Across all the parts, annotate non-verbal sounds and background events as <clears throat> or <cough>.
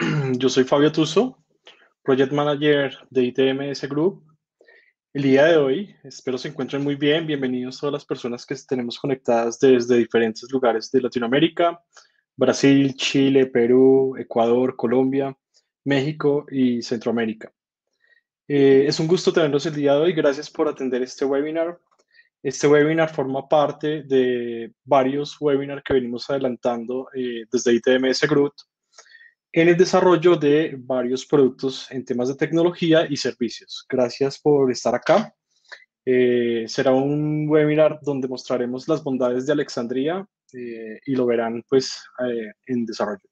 <clears throat> Yo soy Fabio Tuso, Project Manager de ITMS Group. El día de hoy espero se encuentren muy bien. Bienvenidos todas las personas que tenemos conectadas desde diferentes lugares de Latinoamérica, Brasil, Chile, Perú, Ecuador, Colombia, México y Centroamérica. Eh, es un gusto tenerlos el día de hoy. Gracias por atender este webinar. Este webinar forma parte de varios webinars que venimos adelantando eh, desde ITMS Group en el desarrollo de varios productos en temas de tecnología y servicios. Gracias por estar acá. Eh, será un webinar donde mostraremos las bondades de Alexandria eh, y lo verán pues eh, en desarrollo.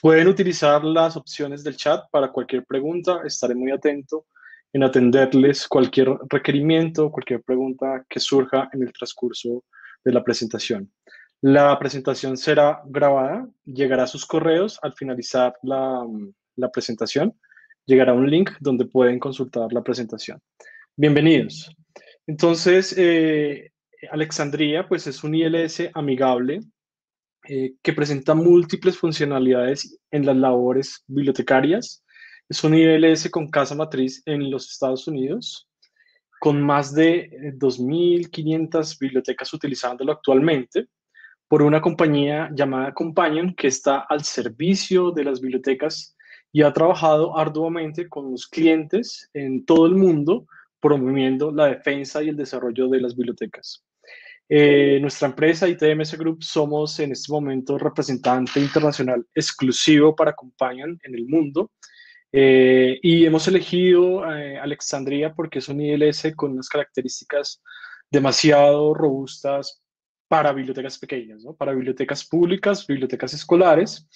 Pueden utilizar las opciones del chat para cualquier pregunta. Estaré muy atento en atenderles cualquier requerimiento, cualquier pregunta que surja en el transcurso de la presentación. La presentación será grabada, llegará a sus correos al finalizar la, presentación. Llegará un link donde pueden consultar la presentación. Bienvenidos. Entonces, eh, Alexandria, pues es un ILS amigable eh, que presenta múltiples funcionalidades en las labores bibliotecarias. Es un ILS con casa matriz en los Estados Unidos, con más de 2.500 eh, bibliotecas utilizándolo actualmente por una compañía llamada Companion que está al servicio de las bibliotecas y ha trabajado arduamente con los clientes en todo el mundo promoviendo la defensa y el desarrollo de las bibliotecas. Eh, nuestra empresa ITMS Group somos en este momento representante internacional exclusivo para Companion en el mundo eh, y hemos elegido eh, Alexandria porque es un ILS con unas características demasiado robustas para bibliotecas pequeñas, ¿no? para bibliotecas públicas, bibliotecas escolares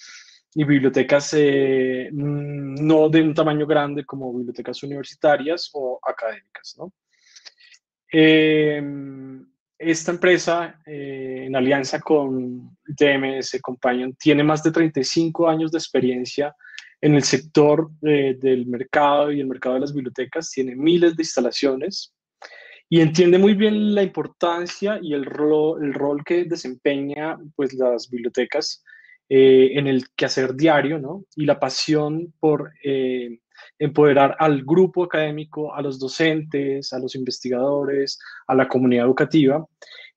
y bibliotecas eh, mm, no de un tamaño grande como bibliotecas universitarias o académicas. ¿no? Em, esta empresa, eh, en alianza con TMS Companion, tiene más de 35 años de experiencia en el sector eh, del mercado y el mercado de las bibliotecas, tiene miles de instalaciones y entiende muy bien la importancia y el, rol, el rol que desempeña pues, las bibliotecas eh, en el quehacer diario, ¿no? Y la pasión por eh, empoderar al grupo académico, a los docentes, a los investigadores, a la comunidad educativa.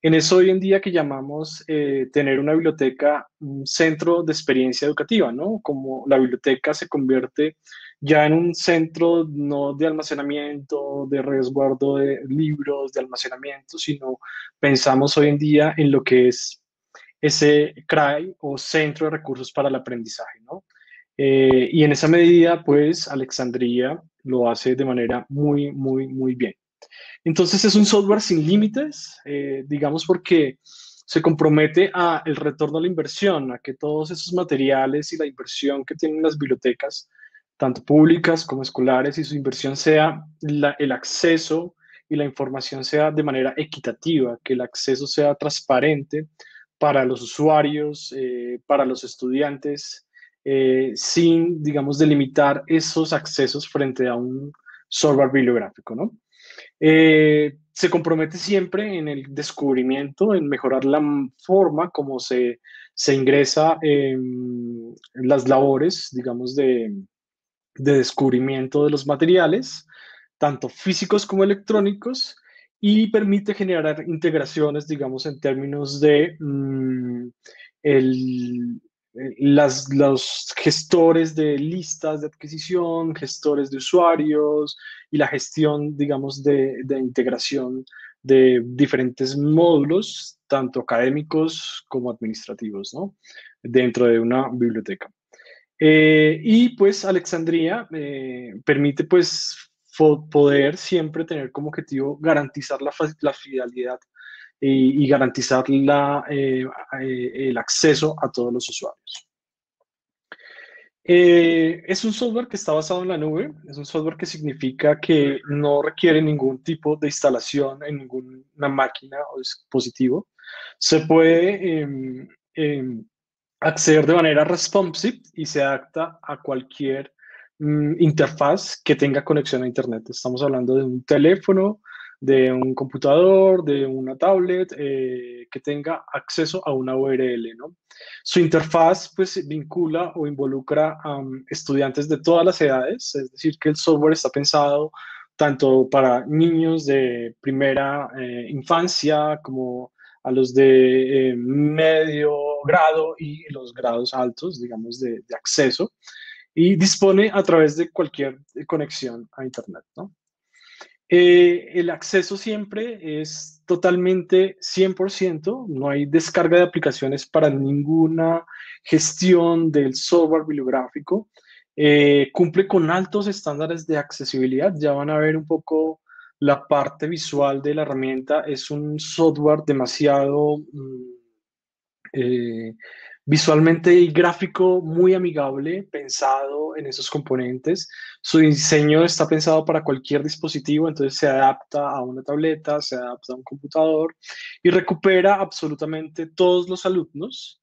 En eso hoy en día que llamamos eh, tener una biblioteca, un centro de experiencia educativa, ¿no? Como la biblioteca se convierte ya en un centro no de almacenamiento, de resguardo de libros, de almacenamiento, sino pensamos hoy en día en lo que es ese CRAI o Centro de Recursos para el Aprendizaje, ¿no? Eh, y en esa medida, pues, Alexandria lo hace de manera muy, muy, muy bien. Entonces es un software sin límites, eh, digamos porque se compromete a el retorno a la inversión, a que todos esos materiales y la inversión que tienen las bibliotecas tanto públicas como escolares, y su inversión sea el acceso y la información sea de manera equitativa, que el acceso sea transparente para los usuarios, eh, para los estudiantes, eh, sin, digamos, delimitar esos accesos frente a un software bibliográfico, ¿no? Eh, se compromete siempre en el descubrimiento, en mejorar la forma como se, se ingresa en las labores, digamos, de, de descubrimiento de los materiales, tanto físicos como electrónicos, y permite generar integraciones, digamos, en términos de mm, las, los gestores de listas de adquisición, gestores de usuarios y la gestión, digamos, de, de integración de diferentes módulos, tanto académicos como administrativos, ¿no? dentro de una biblioteca. Eh, y pues Alexandria eh, permite pues poder siempre tener como objetivo garantizar la, la fidelidad y, garantizar la, eh, el acceso a todos los usuarios. es un software que está basado en la nube, es un software que significa que no requiere ningún tipo de instalación en ninguna máquina o dispositivo. Se puede em, em, acceder de manera responsive y se adapta a cualquier mm, interfaz que tenga conexión a Internet. Estamos hablando de un teléfono, de un computador, de una tablet, eh, que tenga acceso a una URL. ¿no? Su interfaz pues, vincula o involucra a estudiantes de todas las edades, es decir, que el software está pensado tanto para niños de primera eh, infancia como a los de eh, medio grado y los grados altos, digamos, de, de, acceso, y dispone a través de cualquier conexión a Internet. ¿no? Eh, el acceso siempre es totalmente 100%, no hay descarga de aplicaciones para ninguna gestión del software bibliográfico. Eh, cumple con altos estándares de accesibilidad, ya van a ver un poco la parte visual de la herramienta, es un software demasiado mm, eh, visualmente y gráfico muy amigable, pensado en esos componentes. Su diseño está pensado para cualquier dispositivo, entonces se adapta a una tableta, se adapta a un computador y recupera absolutamente todos los alumnos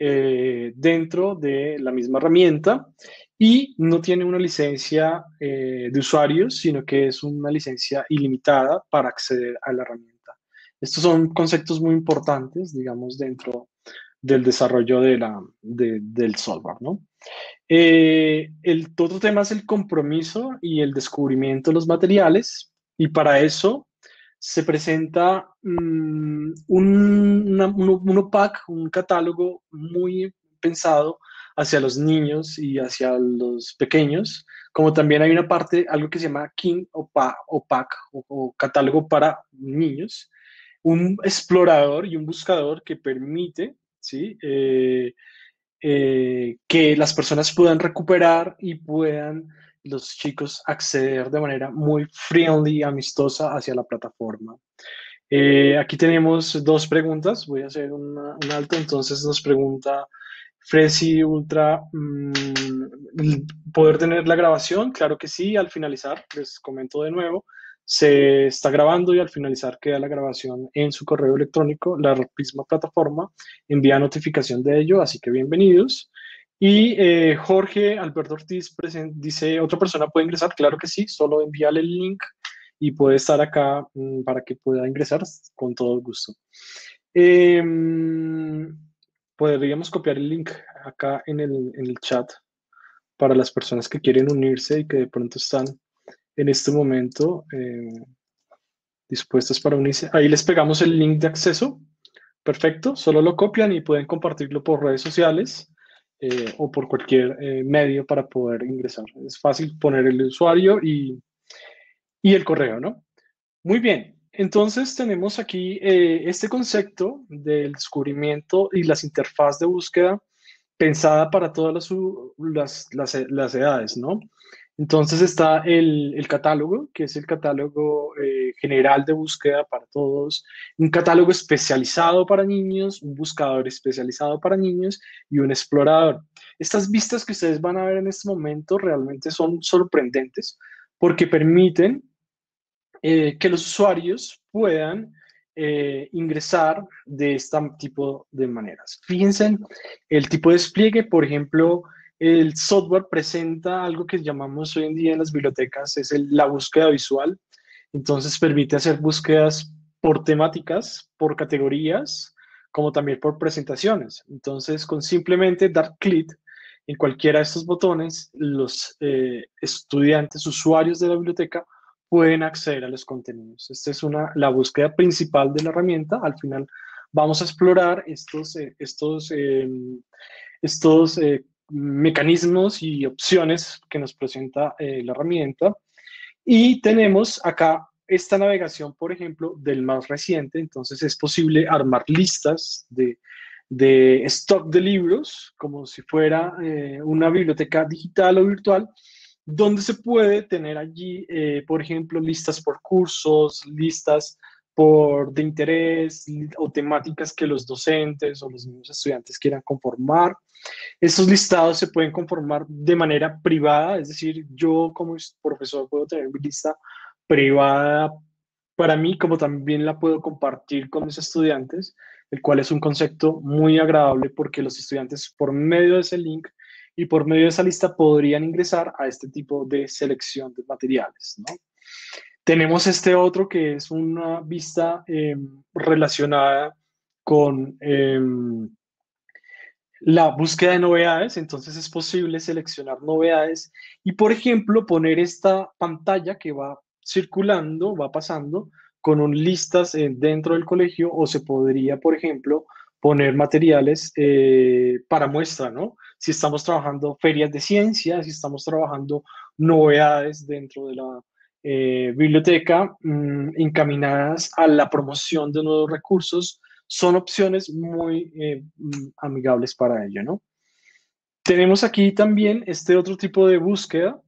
eh, dentro de la misma herramienta y no tiene una licencia eh, de usuarios, sino que es una licencia ilimitada para acceder a la herramienta. Estos son conceptos muy importantes, digamos, dentro del desarrollo de la, del software, ¿no? Eh, el otro tema es el compromiso y el descubrimiento de los materiales y para eso se presenta mm, un, un, OPAC, un catálogo muy pensado hacia los niños y hacia los pequeños, como también hay una parte, algo que se llama King OPAC, OPAC o catálogo para niños, un explorador y un buscador que permite ¿sí? Eh, eh, que las personas puedan recuperar y puedan los chicos acceder de manera muy friendly, amistosa hacia la plataforma. Eh, aquí tenemos dos preguntas, voy a hacer un alto, entonces nos pregunta Fresi Ultra, mm, ¿poder tener la grabación? Claro que sí, al finalizar les comento de nuevo, se está grabando y al finalizar queda la grabación en su correo electrónico. La misma plataforma envía notificación de ello, así que bienvenidos. Y eh, Jorge Alberto Ortiz dice, ¿otra persona puede ingresar? Claro que sí, solo envíale el link y puede estar acá mm, para que pueda ingresar con todo gusto. Em, podríamos copiar el link acá en el, en el chat para las personas que quieren unirse y que de pronto están en este momento eh, dispuestos para unirse. Ahí les pegamos el link de acceso. Perfecto, solo lo copian y pueden compartirlo por redes sociales eh, o por cualquier eh, medio para poder ingresar. Es fácil poner el usuario y, y el correo, ¿no? Muy bien, entonces tenemos aquí este concepto del descubrimiento y las interfaces de búsqueda pensada para todas las, las, las edades, ¿no? Entonces está el, catálogo, que es el catálogo eh, general de búsqueda para todos, un catálogo especializado para niños, un buscador especializado para niños y un explorador. Estas vistas que ustedes van a ver en este momento realmente son sorprendentes porque permiten eh, que los usuarios puedan eh, ingresar de este tipo de maneras. Fíjense el tipo de despliegue, por ejemplo, el software presenta algo que llamamos hoy en día en las bibliotecas, es la búsqueda visual. Entonces permite hacer búsquedas por temáticas, por categorías, como también por presentaciones. Entonces, con simplemente dar clic en cualquiera de estos botones, los eh, estudiantes, usuarios de la biblioteca, pueden acceder a los contenidos. Esta es una, la búsqueda principal de la herramienta. Al final vamos a explorar estos, eh, estos, em, estos eh, mecanismos y opciones que nos presenta eh, la herramienta. Y tenemos acá esta navegación, por ejemplo, del más reciente. Entonces es posible armar listas de, de stock de libros, como si fuera eh, una biblioteca digital o virtual, donde se puede tener allí, eh, por ejemplo, listas por cursos, listas por de interés o temáticas que los docentes o los niños estudiantes quieran conformar. Estos listados se pueden conformar de manera privada, es decir, yo como profesor puedo tener mi lista privada para mí, como también la puedo compartir con mis estudiantes, el cual es un concepto muy agradable porque los estudiantes por medio de ese link y por medio de esa lista podrían ingresar a este tipo de selección de materiales. ¿no? Tenemos este otro que es una vista em, relacionada con em, la búsqueda de novedades, entonces es posible seleccionar novedades y, por ejemplo, poner esta pantalla que va circulando, va pasando con listas eh, dentro del colegio o se podría, por ejemplo, poner materiales eh, para muestra, ¿no? Si estamos trabajando ferias de ciencia, si estamos trabajando novedades dentro de la eh, biblioteca mm, encaminadas a la promoción de nuevos recursos, son opciones muy mm, amigables para ello, ¿no? Tenemos aquí también este otro tipo de búsqueda,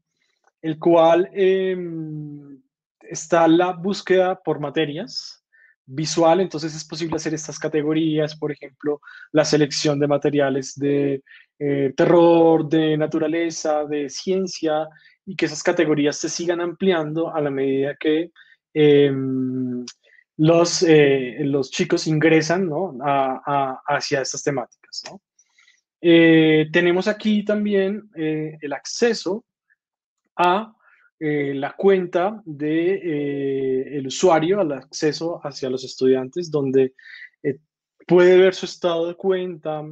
el cual em, está la búsqueda por materias visual, entonces es posible hacer estas categorías, por ejemplo, la selección de materiales de eh, terror, de naturaleza, de ciencia, y que esas categorías se sigan ampliando a la medida que em, los, eh, los chicos ingresan ¿no? hacia estas temáticas. Eh, tenemos aquí también el acceso a eh, la cuenta del de, eh, usuario, al acceso hacia los estudiantes, donde eh, puede ver su estado de cuenta,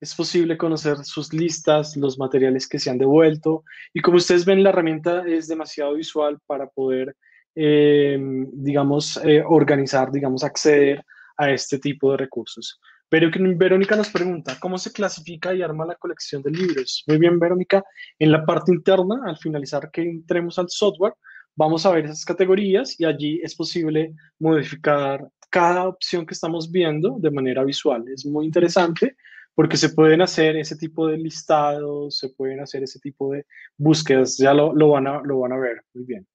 es posible conocer sus listas, los materiales que se han devuelto, y como ustedes ven, la herramienta es demasiado visual para poder, digamos, organizar, digamos, acceder a este tipo de recursos. Pero Verónica nos pregunta, ¿cómo se clasifica y arma la colección de libros? Muy bien, Verónica. En la parte interna, al finalizar que entremos al software, vamos a ver esas categorías y allí es posible modificar cada opción que estamos viendo de manera visual. Es muy interesante porque se pueden hacer ese tipo de listados, se pueden hacer ese tipo de búsquedas, ya lo, van, a, lo van a ver. Muy bien.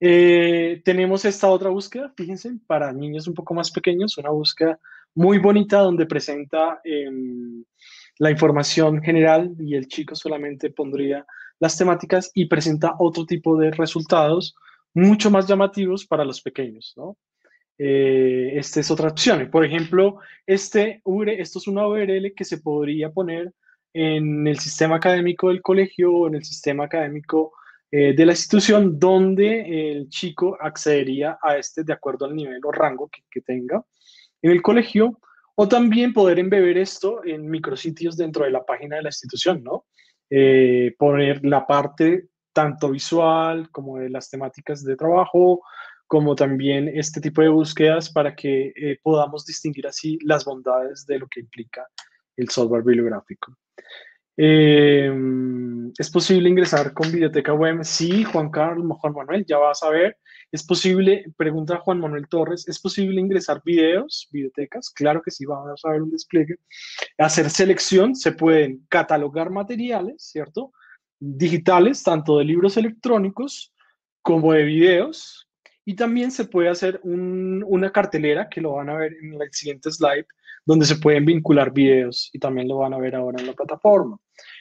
Eh, tenemos esta otra búsqueda, fíjense, para niños un poco más pequeños, una búsqueda muy bonita donde presenta em, la información general y el chico solamente pondría las temáticas y presenta otro tipo de resultados mucho más llamativos para los pequeños, ¿no? Eh, esta es otra opción. Por ejemplo, este esto es una URL que se podría poner en el sistema académico del colegio o en el sistema académico eh, de la institución donde el chico accedería a este de acuerdo al nivel o rango que tenga en el colegio, o también poder embeber esto en micrositios dentro de la página de la institución, ¿no? Eh, poner la parte tanto visual como de las temáticas de trabajo, como también este tipo de búsquedas para que eh, podamos distinguir así las bondades de lo que implica el software bibliográfico. Eh, ¿Es posible ingresar con biblioteca web? Sí, Juan Carlos, Juan Manuel, ya vas a ver. ¿Es posible, pregunta Juan Manuel Torres, ¿es posible ingresar videos, bibliotecas? Claro que sí, vamos a ver un despliegue. Hacer selección, se pueden catalogar materiales, ¿cierto? Digitales, tanto de libros electrónicos como de videos. Y también se puede hacer una cartelera, que lo van a ver en el siguiente slide, donde se pueden vincular videos y también lo van a ver ahora en la plataforma.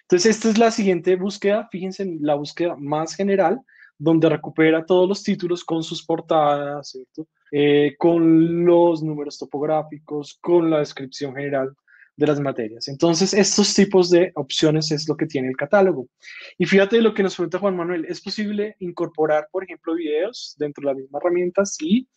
Entonces, esta es la siguiente búsqueda, fíjense en la búsqueda más general, donde recupera todos los títulos con sus portadas. Eh, con los números topográficos, con la descripción general de las materias. Entonces, estos tipos de opciones es lo que tiene el catálogo. Y fíjate lo que nos pregunta Juan Manuel, ¿es posible incorporar, por ejemplo, videos dentro de la misma herramienta? Sí.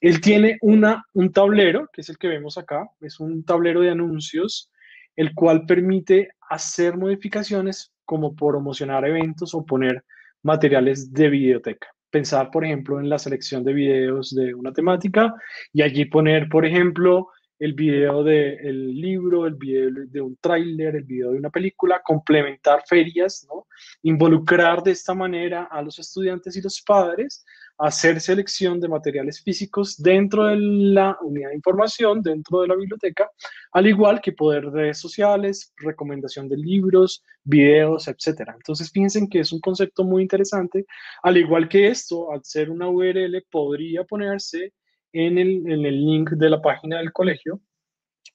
Él tiene una, un tablero, que es el que vemos acá, es un tablero de anuncios, el cual permite hacer modificaciones como promocionar eventos o poner materiales de biblioteca. Pensar, por ejemplo, en la selección de videos de una temática y allí poner, por ejemplo, el video del libro, el video de un tráiler, el video de una película, complementar ferias, ¿no? involucrar de esta manera a los estudiantes y los padres hacer selección de materiales físicos dentro de la unidad de información, dentro de la biblioteca, al igual que poder redes sociales, recomendación de libros, videos, etc. Entonces, fíjense que es un concepto muy interesante. Al igual que esto, al ser una URL, podría ponerse en el, en el link de la página del colegio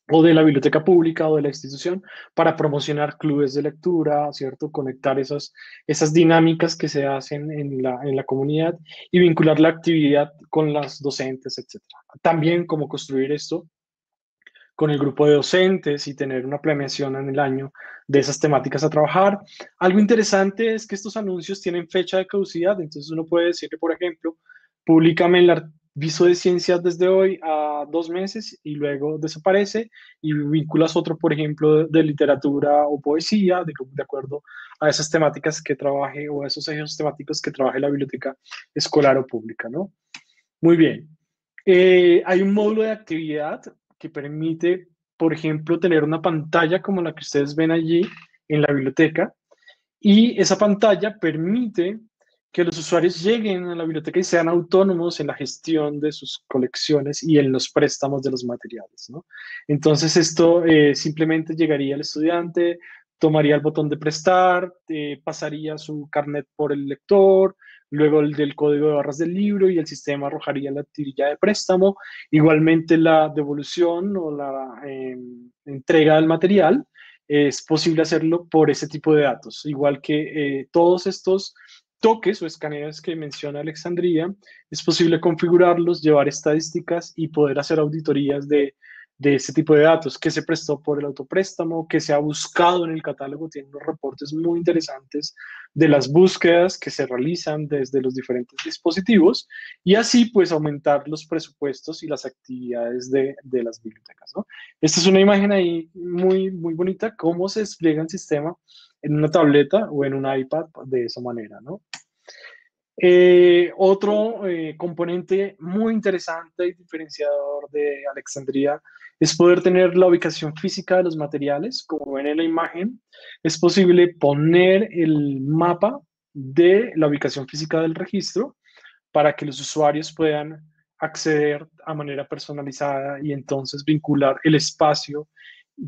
o de la biblioteca pública o de la institución para promocionar clubes de lectura, ¿cierto? Conectar esas, esas dinámicas que se hacen en la, en la comunidad y vincular la actividad con las docentes, etc. También cómo construir esto con el grupo de docentes y tener una planeación en el año de esas temáticas a trabajar. Algo interesante es que estos anuncios tienen fecha de caducidad, entonces uno puede decir que, por ejemplo, públicame el aviso de ciencias desde hoy a dos meses y luego desaparece y vinculas otro, por ejemplo, de, literatura o poesía, de, de, acuerdo a esas temáticas que trabaje o a esos ejes temáticos que trabaje la biblioteca escolar o pública, ¿no? Muy bien. Eh, hay un módulo de actividad que permite, por ejemplo, tener una pantalla como la que ustedes ven allí en la biblioteca y esa pantalla permite que los usuarios lleguen a la biblioteca y sean autónomos en la gestión de sus colecciones y en los préstamos de los materiales. ¿no? Entonces esto eh, simplemente llegaría al estudiante, tomaría el botón de prestar, eh, pasaría su carnet por el lector, luego el del código de barras del libro y el sistema arrojaría la tirilla de préstamo. Igualmente la devolución o la em, entrega del material es posible hacerlo por ese tipo de datos, igual que eh, todos estos toques o escaneos que menciona Alexandría, es posible configurarlos, llevar estadísticas y poder hacer auditorías de de ese tipo de datos, que se prestó por el autopréstamo, que se ha buscado en el catálogo, tiene unos reportes muy interesantes de las búsquedas que se realizan desde los diferentes dispositivos y así pues aumentar los presupuestos y las actividades de, de las bibliotecas. ¿no? Esta es una imagen ahí muy, muy bonita, cómo se despliega el sistema en una tableta o en un iPad de esa manera. ¿no? Eh, otro eh, componente muy interesante y diferenciador de Alexandria es poder tener la ubicación física de los materiales. Como ven en la imagen, es posible poner el mapa de la ubicación física del registro para que los usuarios puedan acceder a manera personalizada y entonces vincular el espacio.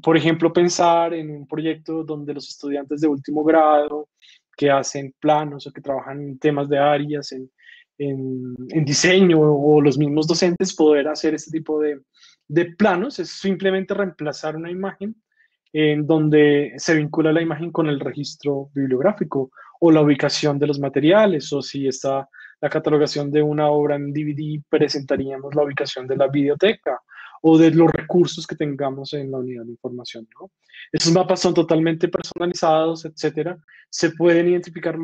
Por ejemplo, pensar en un proyecto donde los estudiantes de último grado que hacen planos o que trabajan en temas de áreas, en, en diseño o los mismos docentes, poder hacer este tipo de, de planos es simplemente reemplazar una imagen en donde se vincula la imagen con el registro bibliográfico o la ubicación de los materiales o si está la catalogación de una obra en DVD presentaríamos la ubicación de la biblioteca o de los recursos que tengamos en la unidad de información. ¿no? Esos mapas son totalmente personalizados, etcétera. Se pueden identificar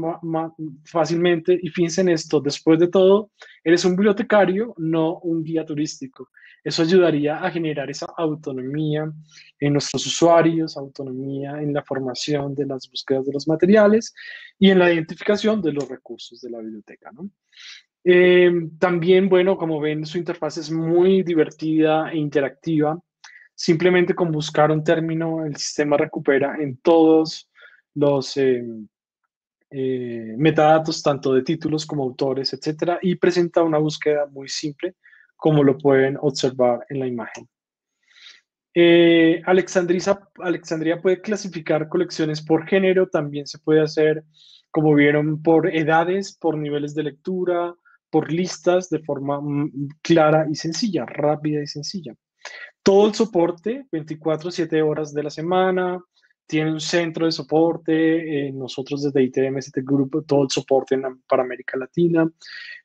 fácilmente y fíjense en esto, después de todo, eres un bibliotecario, no un guía turístico. Eso ayudaría a generar esa autonomía en nuestros usuarios, autonomía en la formación de las búsquedas de los materiales y en la identificación de los recursos de la biblioteca. ¿no? Eh, también, bueno, como ven, su interfaz es muy divertida e interactiva. Simplemente con buscar un término, el sistema recupera en todos los eh, eh, metadatos, tanto de títulos como autores, etcétera, y presenta una búsqueda muy simple, como lo pueden observar en la imagen. Alexandria puede clasificar colecciones por género, también se puede hacer, como vieron, por edades, por niveles de lectura, por listas de forma mm, clara y sencilla, rápida y sencilla. Todo el soporte, 24-7 horas de la semana, tiene un centro de soporte, eh, nosotros desde ITM, este grupo, todo el soporte para América Latina,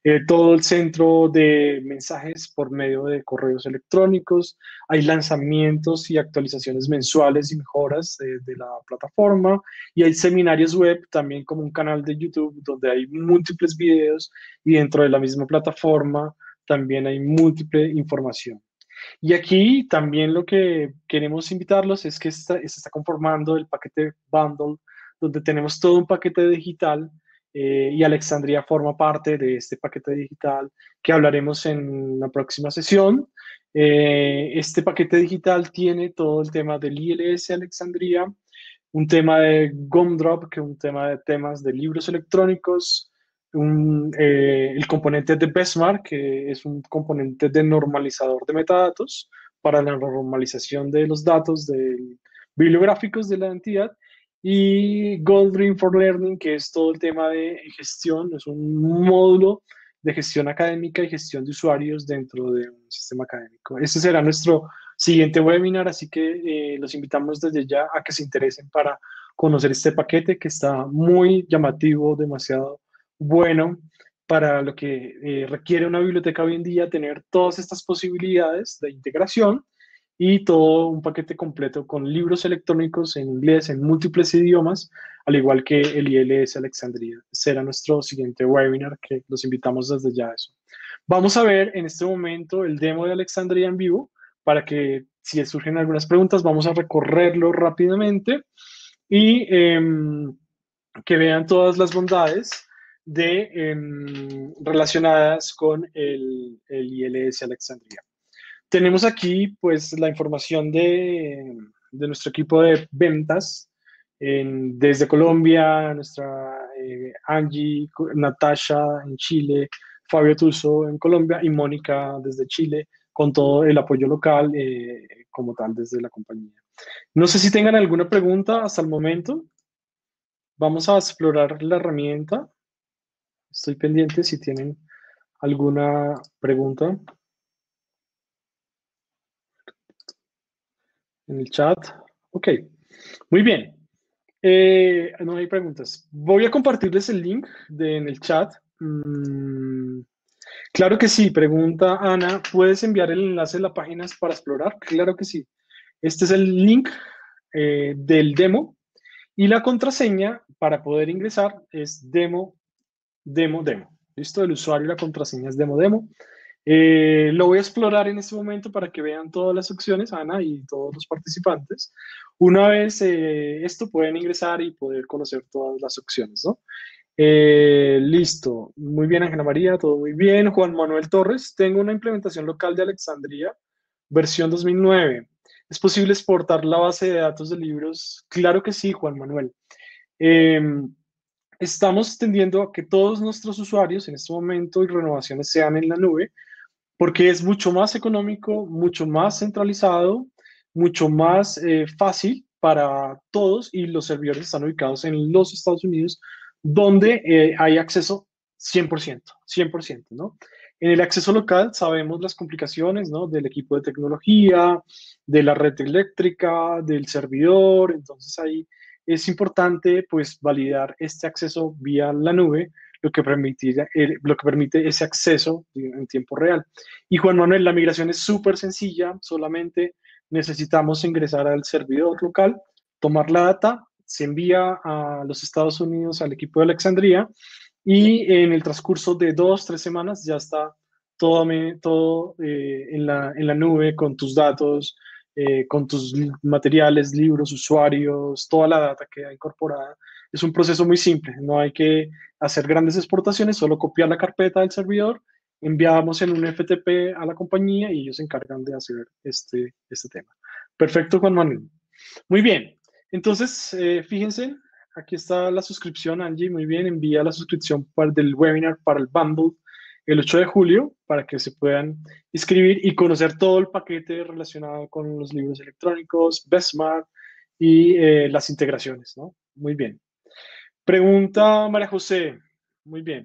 eh, todo el centro de mensajes por medio de correos electrónicos, hay lanzamientos y actualizaciones mensuales y mejoras de la plataforma y hay seminarios web también como un canal de YouTube donde hay múltiples videos y dentro de la misma plataforma también hay múltiple información. Y aquí también lo que queremos invitarlos es que se está conformando el paquete bundle, donde tenemos todo un paquete digital eh, y Alexandria forma parte de este paquete digital que hablaremos en la próxima sesión. Eh, este paquete digital tiene todo el tema del ILS Alexandria, un tema de Gumdrop, que es un tema de temas de libros electrónicos, eh, el componente de Bestmark, que es un componente de normalizador de metadatos para la normalización de los datos bibliográficos de la entidad, y Goldring for Learning, que es todo el tema de gestión, es un módulo de gestión académica y gestión de usuarios dentro de un sistema académico. Este será nuestro siguiente webinar, así que eh, los invitamos desde ya a que se interesen para conocer este paquete que está muy llamativo, demasiado bueno para lo que eh, requiere una biblioteca hoy en día, tener todas estas posibilidades de integración y todo un paquete completo con libros electrónicos en inglés, en múltiples idiomas, al igual que el ILS Alexandria. Será nuestro siguiente webinar que los invitamos desde ya a eso. Vamos a ver en este momento el demo de Alexandria en vivo para que si surgen algunas preguntas vamos a recorrerlo rápidamente y em, que vean todas las bondades de, em, relacionadas con el, el, ILS Alexandria. Tenemos aquí pues la información de, de nuestro equipo de ventas en, desde Colombia, nuestra eh, Angie, Natasha en Chile, Fabio Tuso en Colombia y Mónica desde Chile con todo el apoyo local eh, como tal desde la compañía. No sé si tengan alguna pregunta hasta el momento. Vamos a explorar la herramienta. Estoy pendiente si tienen alguna pregunta. En el chat. Ok, muy bien. Eh, no hay preguntas. Voy a compartirles el link en el chat. Mm, claro que sí, pregunta Ana. ¿Puedes enviar el enlace de las páginas para explorar? Claro que sí. Este es el link eh, del demo y la contraseña para poder ingresar es demo, demo, demo. ¿Listo? El usuario y la contraseña es demo, demo. Eh, lo voy a explorar en este momento para que vean todas las opciones, Ana y todos los participantes. Una vez eh, esto pueden ingresar y poder conocer todas las opciones, ¿no? listo. Muy bien, Ángela María, todo muy bien. Juan Manuel Torres, tengo una implementación local de Alexandria, versión 2009. ¿Es posible exportar la base de datos de libros? Claro que sí, Juan Manuel. Estamos tendiendo a que todos nuestros usuarios en este momento y renovaciones sean en la nube, porque es mucho más económico, mucho más centralizado, mucho más eh, fácil para todos y los servidores están ubicados en los Estados Unidos, donde eh, hay acceso 100%, 100%, ¿no? En el acceso local sabemos las complicaciones ¿no? del equipo de tecnología, de la red eléctrica, del servidor, entonces ahí es importante pues validar este acceso vía la nube, lo que, permite, eh, lo que permite ese acceso en tiempo real. Y Juan Manuel, la migración es súper sencilla, solamente necesitamos ingresar al servidor local, tomar la data, se envía a los Estados Unidos al equipo de Alexandria y en el transcurso de dos, tres semanas ya está todo, todo eh, en, la, en, la, nube con tus datos, eh, con tus materiales, libros, usuarios, toda la data que queda incorporada. Es un proceso muy simple, no hay que hacer grandes exportaciones, solo copiar la carpeta del servidor, enviamos en un FTP a la compañía y ellos se encargan de hacer este, este tema. Perfecto, Juan Manuel. Muy bien, entonces, eh, fíjense, Aquí está la suscripción, Angie. Muy bien, envía la suscripción para, del webinar para el bundle el 8 de julio para que se puedan inscribir y conocer todo el paquete relacionado con los libros electrónicos, Bestmart y eh, las integraciones, ¿no? Muy bien. Pregunta María José. Muy bien.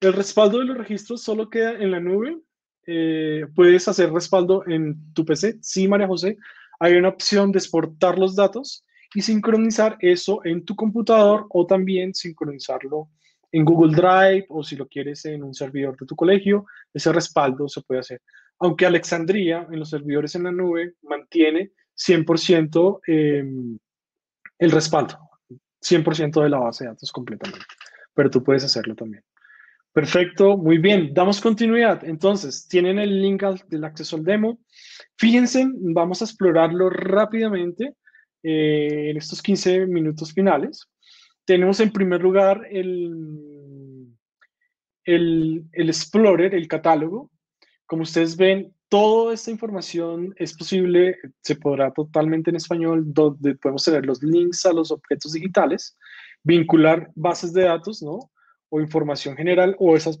¿El respaldo de los registros solo queda en la nube? Eh, ¿Puedes hacer respaldo en tu PC? Sí, María José. Hay una opción de exportar los datos y sincronizar eso en tu computador o también sincronizarlo en Google Drive o si lo quieres en un servidor de tu colegio, ese respaldo se puede hacer. Aunque Alexandria en los servidores en la nube mantiene 100% em, el respaldo, 100% de la base de datos completamente, pero tú puedes hacerlo también. Perfecto, muy bien, damos continuidad. Entonces, tienen el link del acceso al demo. Fíjense, vamos a explorarlo rápidamente. Eh, en estos 15 minutos finales. Tenemos en primer lugar el, el, el Explorer, el catálogo. Como ustedes ven, toda esta información es posible, se podrá totalmente en español, donde podemos tener los links a los objetos digitales, vincular bases de datos, ¿no? O información general, o esas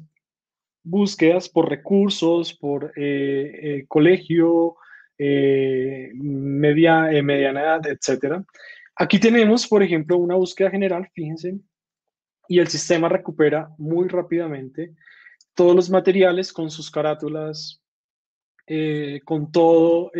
búsquedas por recursos, por eh, eh, colegio, eh, media, mediana edad, etc. Aquí tenemos, por ejemplo, una búsqueda general, fíjense, y el sistema recupera muy rápidamente todos los materiales con sus carátulas, eh, con todo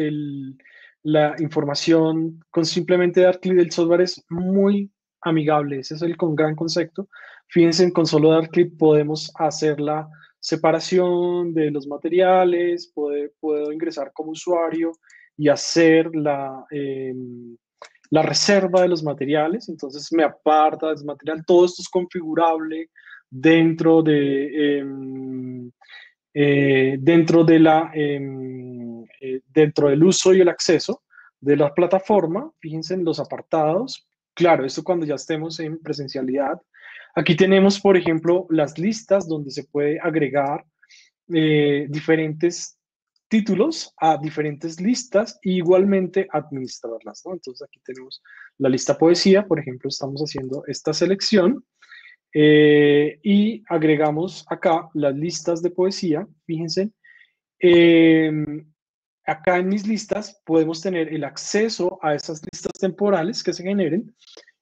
la información, con simplemente dar clic del software es muy amigable, ese es el con gran concepto. Fíjense, con solo dar clic podemos hacerla separación de los materiales, puedo, ingresar como usuario y hacer la, em, la reserva de los materiales, entonces me aparta del material, todo esto es configurable dentro de, em, Eh, dentro, de la, em, eh, dentro del uso y el acceso de la plataforma, fíjense en los apartados. Claro, esto cuando ya estemos en presencialidad. Aquí tenemos, por ejemplo, las listas donde se puede agregar eh, diferentes títulos a diferentes listas e igualmente administrarlas. ¿no? Entonces aquí tenemos la lista poesía, por ejemplo, estamos haciendo esta selección eh, y agregamos acá las listas de poesía, fíjense. Em, acá en mis listas podemos tener el acceso a esas listas temporales que se generen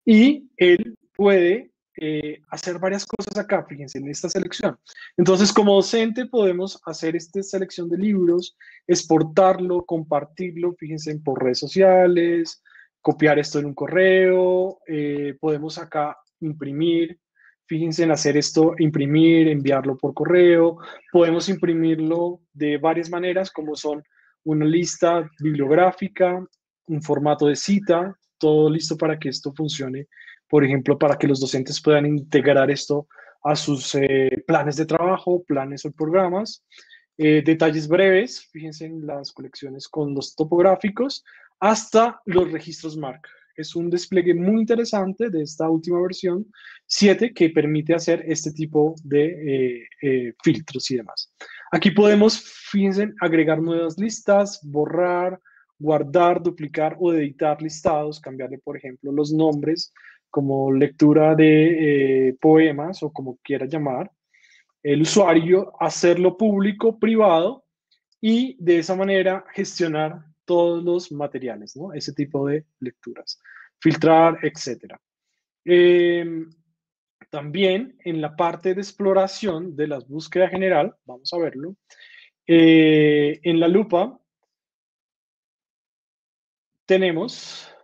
y él puede eh, hacer varias cosas acá, fíjense, en esta selección. Entonces, como docente podemos hacer esta selección de libros, exportarlo, compartirlo, fíjense, por redes sociales, copiar esto en un correo, eh, podemos acá imprimir, fíjense en hacer esto, imprimir, enviarlo por correo, podemos imprimirlo de varias maneras, como son una lista bibliográfica, un formato de cita, todo listo para que esto funcione por ejemplo, para que los docentes puedan integrar esto a sus eh, planes de trabajo, planes o programas. Eh, detalles breves, fíjense en las colecciones con los topográficos, hasta los registros MARC. Es un despliegue muy interesante de esta última versión 7 que permite hacer este tipo de eh, filtros y demás. Aquí podemos, fíjense, agregar nuevas listas, borrar, guardar, duplicar o editar listados, cambiarle, por ejemplo, los nombres como lectura de eh, poemas o como quiera llamar, el usuario hacerlo público, privado y de esa manera gestionar todos los materiales. Ese tipo de lecturas, filtrar, etc. Em, también en la parte de exploración de la búsqueda general, vamos a verlo, eh, en la lupa tenemos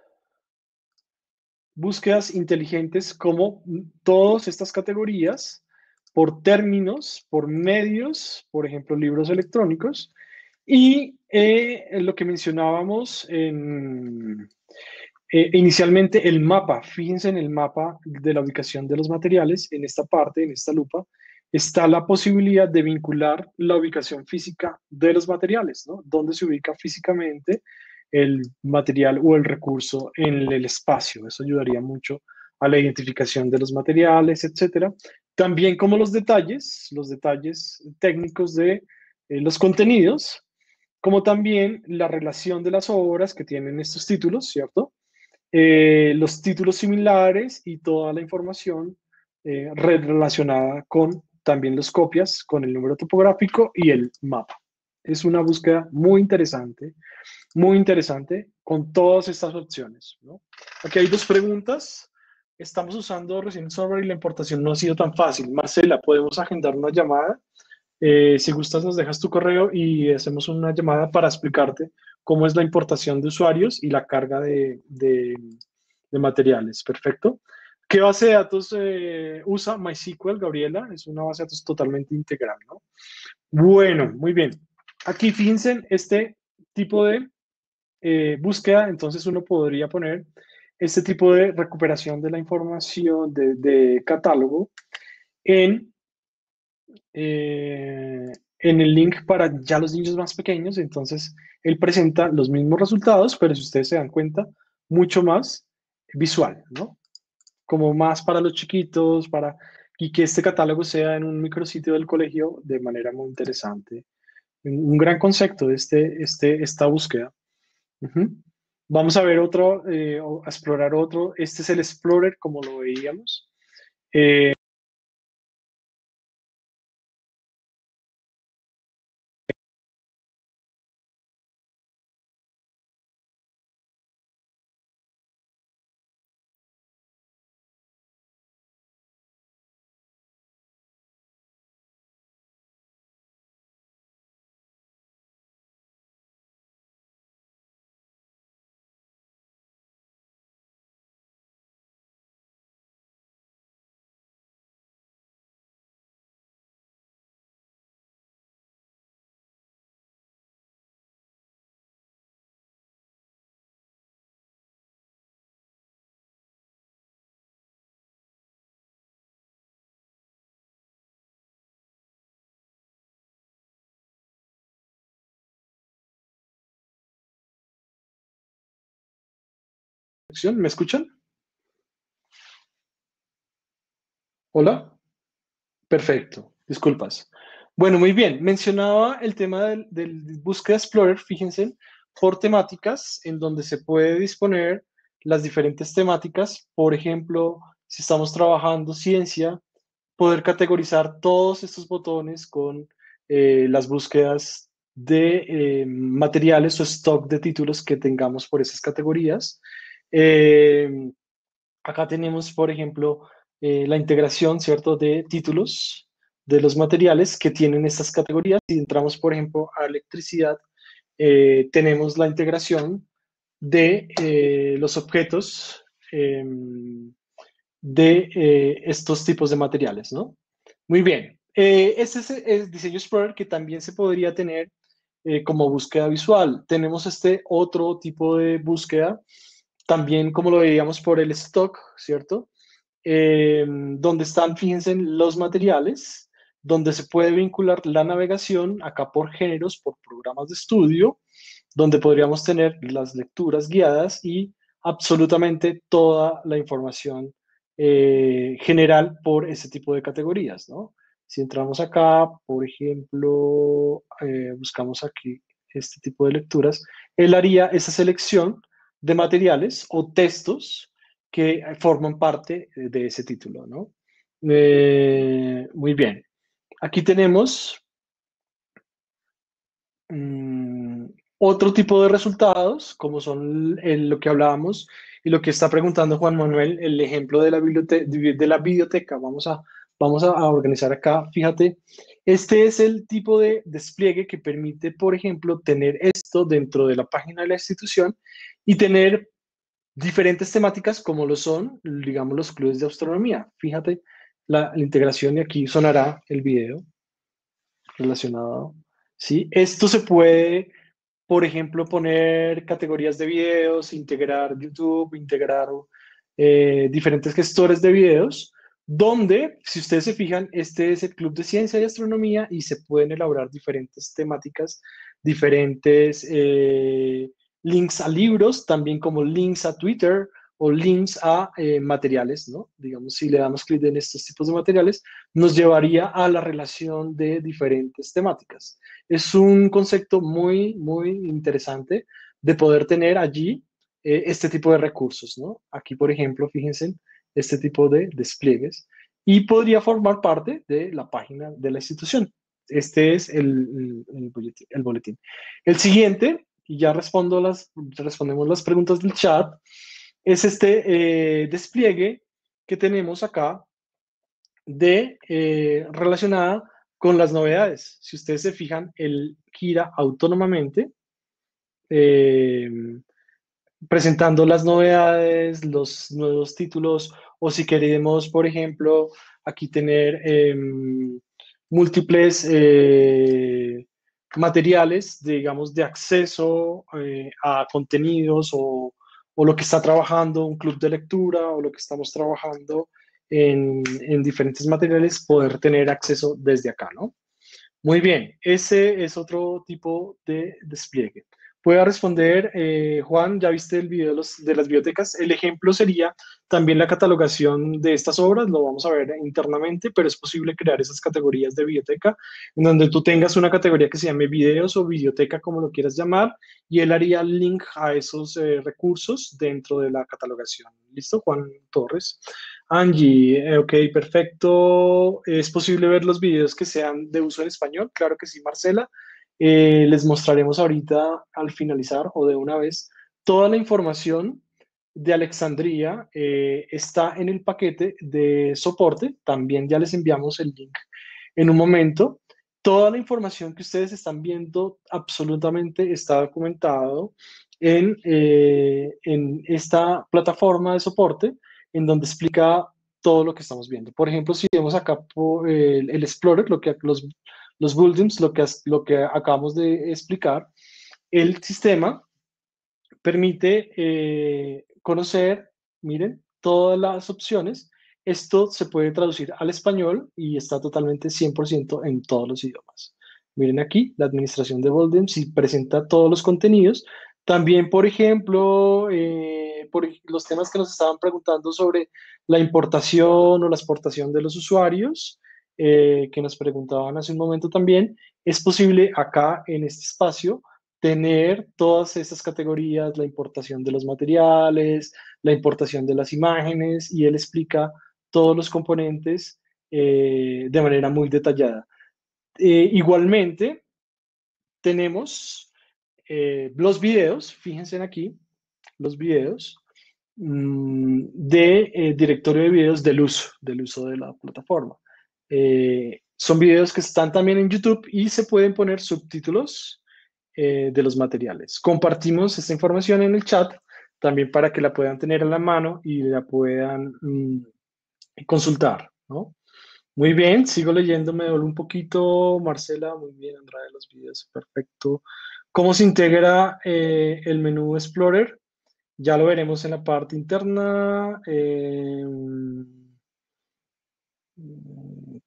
búsquedas inteligentes como todas estas categorías por términos, por medios, por ejemplo, libros electrónicos, y eh, lo que mencionábamos en, eh, inicialmente, el mapa. Fíjense en el mapa de la ubicación de los materiales, en esta parte, en esta lupa, está la posibilidad de vincular la ubicación física de los materiales, ¿no? Dónde se ubica físicamente el material o el recurso en el espacio. Eso ayudaría mucho a la identificación de los materiales, etcétera. También como los detalles, los detalles técnicos de eh, los contenidos, como también la relación de las obras que tienen estos títulos, ¿cierto? Eh, los títulos similares y toda la información eh, relacionada con también las copias, con el número topográfico y el mapa. Es una búsqueda muy interesante muy interesante con todas estas opciones. Aquí hay dos preguntas. Estamos usando recién software y la importación no ha sido tan fácil. Marcela, podemos agendar una llamada. Eh, si gustas, nos dejas tu correo y hacemos una llamada para explicarte cómo es la importación de usuarios y la carga de, materiales. Perfecto. ¿Qué base de datos eh, usa MySQL, Gabriela? Es una base de datos totalmente integral, ¿no? Bueno, muy bien. Aquí fíjense este tipo de eh, búsqueda, entonces uno podría poner este tipo de recuperación de la información de, catálogo en, eh, en el link para ya los niños más pequeños. Entonces, él presenta los mismos resultados, pero si ustedes se dan cuenta, mucho más visual, ¿no? Como más para los chiquitos, para y que este catálogo sea en un micrositio del colegio de manera muy interesante. Un gran concepto de este, este, esta búsqueda. Vamos a ver otro, eh, a explorar otro. Este es el Explorer, como lo veíamos. Eh, ¿Me escuchan? Hola. Perfecto. Disculpas. Bueno, muy bien. Mencionaba el tema del, del búsqueda Explorer, fíjense, por temáticas en donde se puede disponer las diferentes temáticas. Por ejemplo, si estamos trabajando ciencia, poder categorizar todos estos botones con eh, las búsquedas de eh, materiales o stock de títulos que tengamos por esas categorías. Eh, acá tenemos, por ejemplo, la integración, ¿cierto?, de títulos de los materiales que tienen estas categorías. Si entramos, por ejemplo, a electricidad, tenemos la integración de los objetos em, de estos tipos de materiales, ¿no? Muy bien. Eh, este es el diseño Explorer que también se podría tener eh, como búsqueda visual. Tenemos este otro tipo de búsqueda, también como lo veíamos por el stock, ¿cierto? Eh, donde están, fíjense, los materiales, donde se puede vincular la navegación, acá por géneros, por programas de estudio, donde podríamos tener las lecturas guiadas y absolutamente toda la información general por ese tipo de categorías, ¿no? Si entramos acá, por ejemplo, eh, buscamos aquí este tipo de lecturas, él haría esa selección de materiales o textos que forman parte de ese título, ¿no? Eh, muy bien. Aquí tenemos mm, otro tipo de resultados, como son lo que hablábamos y lo que está preguntando Juan Manuel, el ejemplo de la, de la biblioteca. Vamos a Vamos a, organizar acá, fíjate, este es el tipo de despliegue que permite, por ejemplo, tener esto dentro de la página de la institución y tener diferentes temáticas como lo son, digamos, los clubes de astronomía. Fíjate la, integración y aquí sonará el video relacionado. ¿sí? Esto se puede, por ejemplo, poner categorías de videos, integrar YouTube, integrar eh, diferentes gestores de videos donde, si ustedes se fijan, este es el Club de Ciencia y Astronomía y se pueden elaborar diferentes temáticas, diferentes eh, links a libros, también como links a Twitter o links a eh, materiales, ¿no? Digamos, si le damos clic en estos tipos de materiales, nos llevaría a la relación de diferentes temáticas. Es un concepto muy, muy interesante de poder tener allí eh, este tipo de recursos, ¿no? Aquí, por ejemplo, fíjense, este tipo de despliegues y podría formar parte de la página de la institución. Este es el, el, boletín, el siguiente, y ya respondo las, respondemos las preguntas del chat, es este eh, despliegue que tenemos acá de eh, relacionada con las novedades. Si ustedes se fijan, él gira autónomamente. Eh, presentando las novedades, los nuevos títulos, o si queremos, por ejemplo, aquí tener em, múltiples eh, materiales, digamos, de acceso eh, a contenidos o, o, lo que está trabajando un club de lectura o lo que estamos trabajando en, en diferentes materiales, poder tener acceso desde acá, ¿no? Muy bien, ese es otro tipo de despliegue pueda responder, eh, Juan, ya viste el video de, las bibliotecas. El ejemplo sería también la catalogación de estas obras, lo vamos a ver internamente, pero es posible crear esas categorías de biblioteca, en donde tú tengas una categoría que se llame videos o biblioteca, como lo quieras llamar, y él haría link a esos eh, recursos dentro de la catalogación. ¿Listo, Juan Torres? Angie, eh, ok, perfecto. ¿Es posible ver los videos que sean de uso en español? Claro que sí, Marcela. Eh, les mostraremos ahorita al finalizar o de una vez toda la información de Alexandría eh, está en el paquete de soporte. También ya les enviamos el link en un momento. Toda la información que ustedes están viendo absolutamente está documentado en, eh, esta plataforma de soporte en donde explica todo lo que estamos viendo. Por ejemplo, si vemos acá por el, el Explorer, lo que los los buildings, lo que, lo que acabamos de explicar, el sistema permite eh, conocer, miren, todas las opciones. Esto se puede traducir al español y está totalmente 100% en todos los idiomas. Miren aquí, la administración de buildings y presenta todos los contenidos. También, por ejemplo, eh, por los temas que nos estaban preguntando sobre la importación o la exportación de los usuarios, eh, que nos preguntaban hace un momento también, es posible acá en este espacio tener todas estas categorías, la importación de los materiales, la importación de las imágenes, y él explica todos los componentes eh, de manera muy detallada. Eh, igualmente, tenemos los videos, fíjense aquí, los videos mm, de directorio de videos del uso, del uso de la plataforma. Son videos que están también en YouTube y se pueden poner subtítulos eh, de los materiales. Compartimos esta información en el chat también para que la puedan tener en la mano y la puedan mm, consultar. Muy bien, sigo leyendo, me doy un poquito. Marcela, muy bien, Andrade, los videos, perfecto. ¿Cómo se integra eh, el menú Explorer? Ya lo veremos en la parte interna. Eh,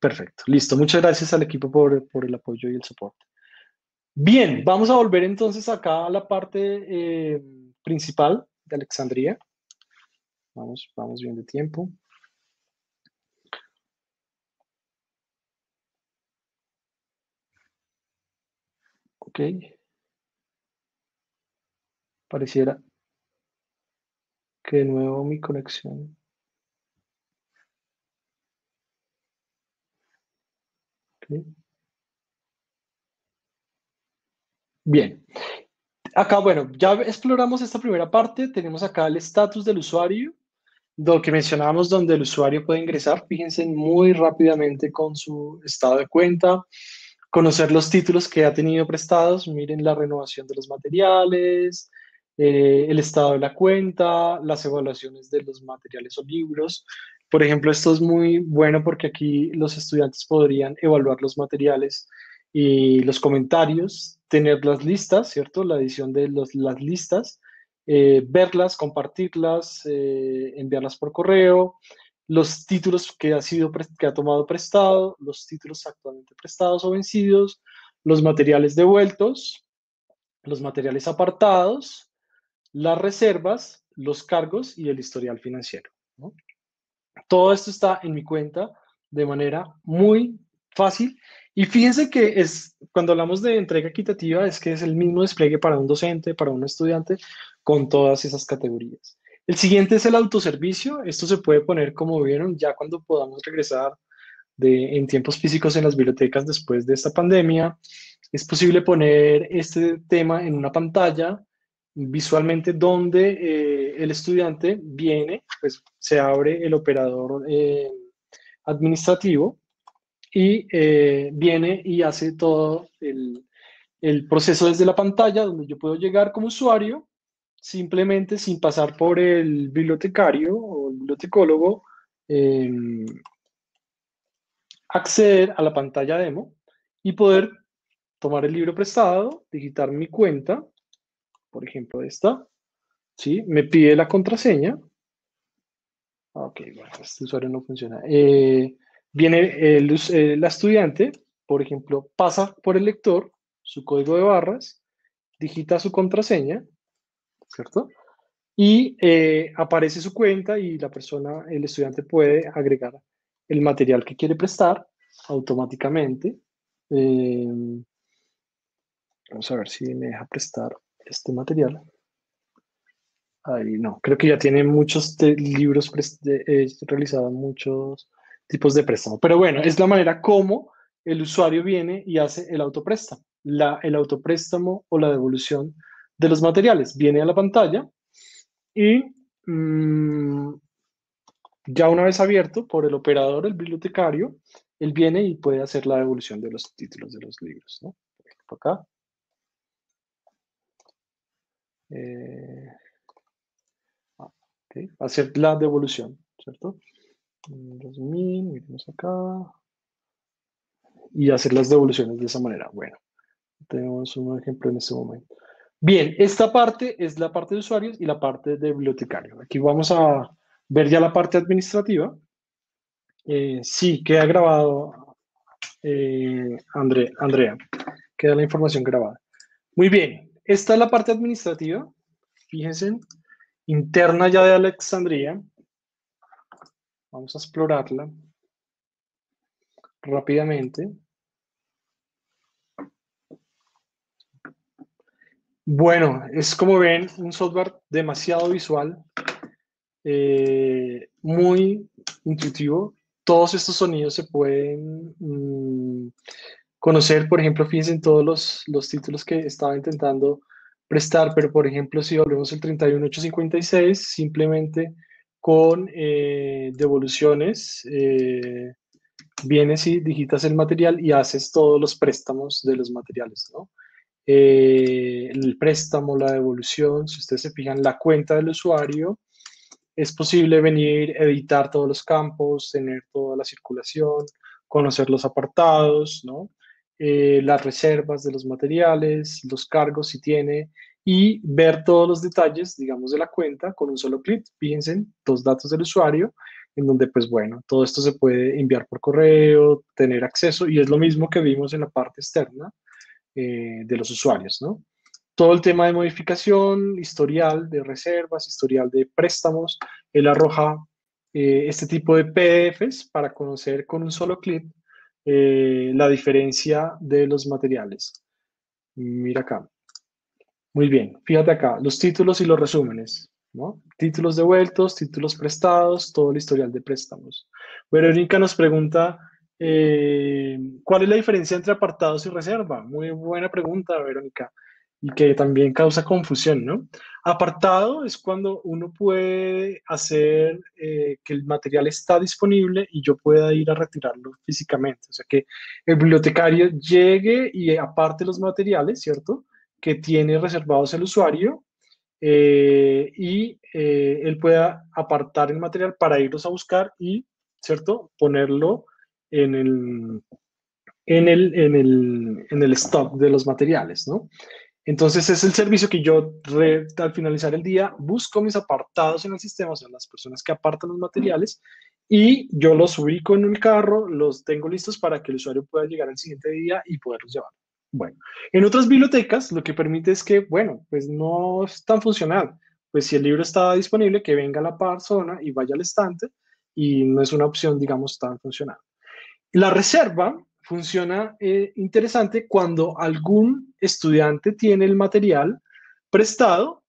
perfecto, listo. Muchas gracias al equipo por, el apoyo y el soporte. Bien, vamos a volver entonces acá a la parte eh, principal de Alexandria. Vamos, vamos bien de tiempo. Ok. Pareciera que de nuevo mi conexión. Bien. Acá, bueno, ya exploramos esta primera parte. Tenemos acá el estatus del usuario, lo que mencionábamos donde el usuario puede ingresar. Fíjense muy rápidamente con su estado de cuenta, conocer los títulos que ha tenido prestados. Miren la renovación de los materiales, eh, el estado de la cuenta, las evaluaciones de los materiales o libros. Por ejemplo, esto es muy bueno porque aquí los estudiantes podrían evaluar los materiales y los comentarios, tener las listas, ¿cierto? La edición de las listas, eh, verlas, compartirlas, eh, enviarlas por correo, los títulos que ha, sido, que ha tomado prestado, los títulos actualmente prestados o vencidos, los materiales devueltos, los materiales apartados, las reservas, los cargos y el historial financiero. Todo esto está en mi cuenta de manera muy fácil y fíjense que es, cuando hablamos de entrega equitativa, es que es el mismo despliegue para un docente, para un estudiante, con todas esas categorías. El siguiente es el autoservicio. Esto se puede poner, como vieron, ya cuando podamos regresar de, en tiempos físicos en las bibliotecas después de esta pandemia. Es posible poner este tema en una pantalla visualmente donde eh, el estudiante viene, pues se abre el operador eh, administrativo y eh, viene y hace todo el, el, proceso desde la pantalla donde yo puedo llegar como usuario simplemente sin pasar por el bibliotecario o el bibliotecólogo, em, acceder a la pantalla demo y poder tomar el libro prestado, digitar mi cuenta, por ejemplo esta, ¿sí? me pide la contraseña. Ok, bueno, este usuario no funciona. Eh, viene el, la estudiante, por ejemplo, pasa por el lector, su código de barras, digita su contraseña, ¿cierto? Y eh, aparece su cuenta y la persona, el estudiante puede agregar el material que quiere prestar automáticamente. Vamos a ver si me deja prestar este material. Ahí no, creo que ya tiene muchos libros eh, realizados, muchos tipos de préstamo. Pero bueno, es la manera como el usuario viene y hace el autopréstamo. La, el autopréstamo o la devolución de los materiales viene a la pantalla y mm, ya una vez abierto por el operador, el bibliotecario, él viene y puede hacer la devolución de los títulos de los libros. ¿no? acá. Eh, ah, hacer la devolución, ¿cierto? 2000, miremos acá. Y hacer las devoluciones de esa manera. Bueno, tenemos un ejemplo en este momento. Bien, esta parte es la parte de usuarios y la parte de bibliotecario. Aquí vamos a ver ya la parte administrativa. Eh, sí, queda grabado, eh, Andrea, queda la información grabada. Muy bien, esta es la parte administrativa. Fíjense, interna ya de Alexandría. Vamos a explorarla rápidamente. Bueno, es como ven un software demasiado visual, eh, muy intuitivo. Todos estos sonidos se pueden mm, conocer, por ejemplo, fíjense en todos los, los, títulos que estaba intentando prestar, pero por ejemplo, si volvemos el 31856, simplemente con eh, devoluciones, eh, vienes y digitas el material y haces todos los préstamos de los materiales, ¿no? Eh, el préstamo, la devolución, si ustedes se fijan, la cuenta del usuario, es posible venir, editar todos los campos, tener toda la circulación, conocer los apartados, ¿no? Eh, las reservas de los materiales, los cargos si tiene, y ver todos los detalles, digamos, de la cuenta con un solo clic. Fíjense, dos datos del usuario, en donde, pues bueno, todo esto se puede enviar por correo, tener acceso, y es lo mismo que vimos en la parte externa, eh, de los usuarios, ¿no? Todo el tema de modificación, historial de reservas, historial de préstamos, él arroja eh, este tipo de PDFs para conocer con un solo clic eh, la diferencia de los materiales. Mira acá. Muy bien, fíjate acá, los títulos y los resúmenes, ¿no? Títulos devueltos, títulos prestados, todo el historial de préstamos. Verónica nos pregunta eh, ¿Cuál es la diferencia entre apartados y reserva? Muy buena pregunta, Verónica, y que también causa confusión, ¿no? Apartado es cuando uno puede hacer eh, que el material está disponible y yo pueda ir a retirarlo físicamente. O sea, que el bibliotecario llegue y aparte los materiales, ¿cierto? Que tiene reservados el usuario eh, y él pueda apartar el material para irlos a buscar y, ¿cierto? Ponerlo en el, en el, en el, en el stock de los materiales, ¿no? Entonces es el servicio que yo al finalizar el día busco mis apartados en el sistema, o sea, las personas que apartan los materiales y yo los ubico en un carro, los tengo listos para que el usuario pueda llegar al siguiente día y poderlos llevar. Bueno, en otras bibliotecas lo que permite es que, bueno, pues no es tan funcional. Pues si el libro está disponible, que venga la persona y vaya al estante y no es una opción, digamos, tan funcional. La reserva funciona eh, interesante cuando algún estudiante tiene el material prestado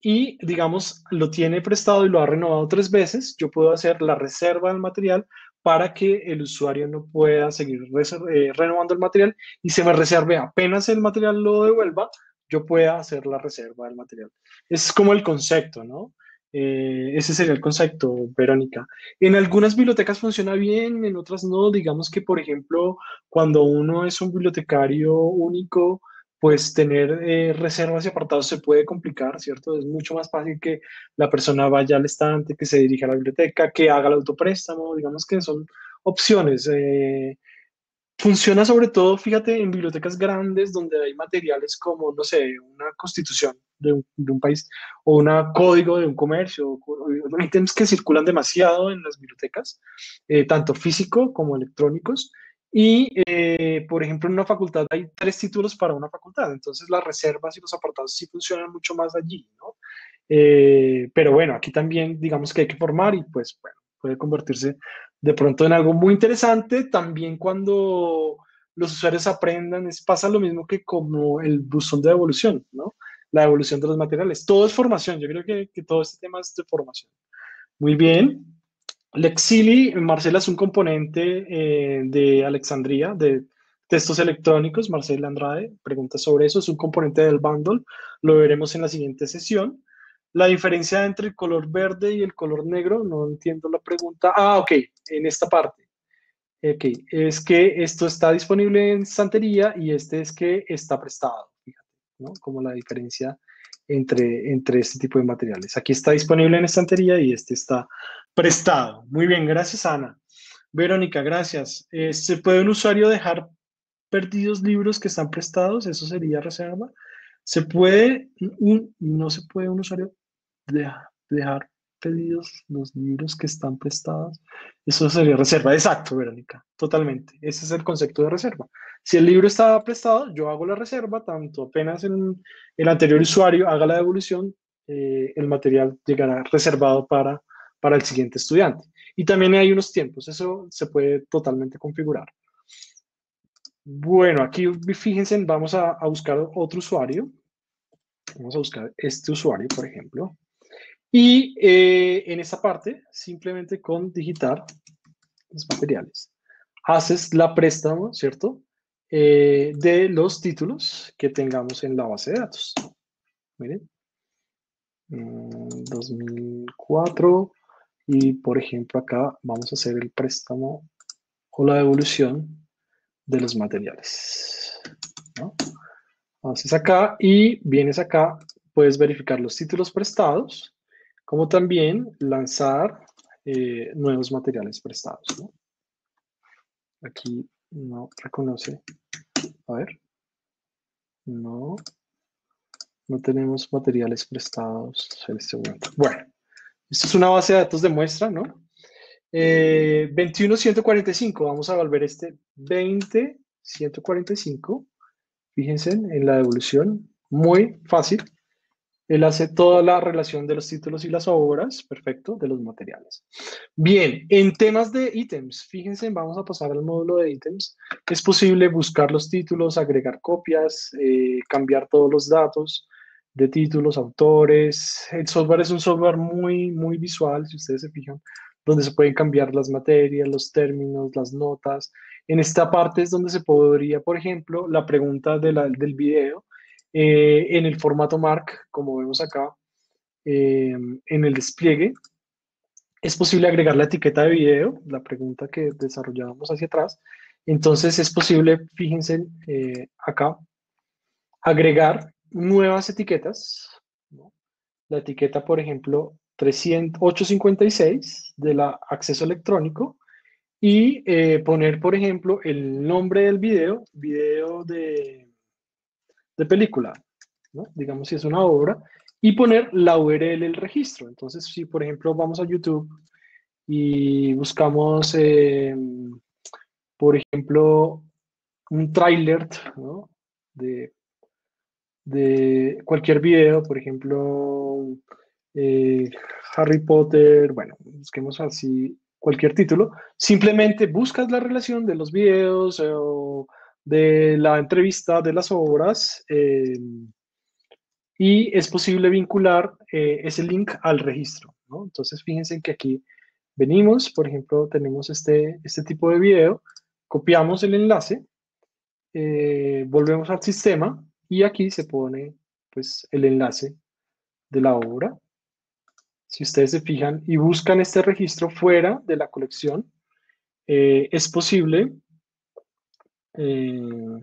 y, digamos, lo tiene prestado y lo ha renovado tres veces, yo puedo hacer la reserva del material para que el usuario no pueda seguir eh, renovando el material y se me reserve apenas el material lo devuelva, yo pueda hacer la reserva del material. Es como el concepto, ¿no? Eh, ese sería el concepto, Verónica. En algunas bibliotecas funciona bien, en otras no. Digamos que, por ejemplo, cuando uno es un bibliotecario único, pues tener eh, reservas y apartados se puede complicar, ¿cierto? Es mucho más fácil que la persona vaya al estante, que se dirija a la biblioteca, que haga el autopréstamo, digamos que son opciones. Eh, Funciona sobre todo, fíjate, en bibliotecas grandes donde hay materiales como, no sé, una constitución de un, país o un código de un comercio, ítems que circulan demasiado en las bibliotecas, eh, tanto físico como electrónicos. Y, eh, por ejemplo, en una facultad hay tres títulos para una facultad, entonces las reservas y los apartados sí funcionan mucho más allí, ¿no? Eh, pero bueno, aquí también digamos que hay que formar y pues bueno, puede convertirse de pronto en algo muy interesante. También cuando los usuarios aprendan, es, pasa lo mismo que como el buzón de evolución, ¿no? La evolución de los materiales. Todo es formación. Yo creo que, que todo este tema es de formación. Muy bien. Lexili, Marcela es un componente eh, de Alexandria, de textos electrónicos. Marcela Andrade pregunta sobre eso. Es un componente del bundle. Lo veremos en la siguiente sesión. La diferencia entre el color verde y el color negro, no entiendo la pregunta. Ah, ok, en esta parte. Ok, es que esto está disponible en estantería y este es que está prestado, ¿no? Como la diferencia entre, entre este tipo de materiales. Aquí está disponible en estantería y este está prestado. Muy bien, gracias Ana. Verónica, gracias. Eh, ¿Se puede un usuario dejar perdidos libros que están prestados? Eso sería reserva. ¿Se puede, un, no se puede un usuario dejar pedidos los libros que están prestados. Eso sería reserva. Exacto, Verónica, totalmente. Ese es el concepto de reserva. Si el libro está prestado, yo hago la reserva, tanto apenas el, el anterior usuario haga la devolución, eh, el material llegará reservado para, para el siguiente estudiante. Y también hay unos tiempos, eso se puede totalmente configurar. Bueno, aquí fíjense, vamos a, buscar otro usuario. Vamos a buscar este usuario, por ejemplo. Y eh, en esta parte, simplemente con digitar los materiales, haces la préstamo, ¿cierto? Eh, de los títulos que tengamos en la base de datos. Miren. 2004 mm, y por ejemplo acá vamos a hacer el préstamo o la devolución de los materiales. ¿no? Haces acá y vienes acá, puedes verificar los títulos prestados, como también lanzar eh, nuevos materiales prestados. Aquí no reconoce. A ver. No. No tenemos materiales prestados en este momento. Bueno, esto es una base de datos de muestra, ¿no? Eh, 21145, vamos a volver este 20145. Fíjense en la devolución, muy fácil. Él hace toda la relación de los títulos y las obras, perfecto, de los materiales. Bien, en temas de ítems, fíjense, vamos a pasar al módulo de ítems. Es posible buscar los títulos, agregar copias, eh, cambiar todos los datos de títulos, autores. El software es un software muy, muy visual, si ustedes se fijan, donde se pueden cambiar las materias, los términos, las notas. En esta parte es donde se podría, por ejemplo, la pregunta del video, eh, en el formato MARC, como vemos acá, eh, en el despliegue, es posible agregar la etiqueta de video, la pregunta que desarrollábamos hacia atrás. Entonces es posible, fíjense eh, acá, agregar nuevas etiquetas. La etiqueta, por ejemplo, 856 de la acceso electrónico y poner, por ejemplo, el nombre del video, video de de película, ¿no? digamos si es una obra, y poner la URL del registro. Entonces, si por ejemplo vamos a YouTube y buscamos, em, por ejemplo, un tráiler ¿no? de, de cualquier video, por ejemplo, eh, Harry Potter, bueno, busquemos así cualquier título, simplemente buscas la relación de los videos o de la entrevista de las obras eh, y es posible vincular eh, ese link al registro. Entonces, fíjense que aquí venimos, por ejemplo, tenemos este, este tipo de video, copiamos el enlace, eh, volvemos al sistema y aquí se pone pues, el enlace de la obra. Si ustedes se fijan y buscan este registro fuera de la colección, es posible eh,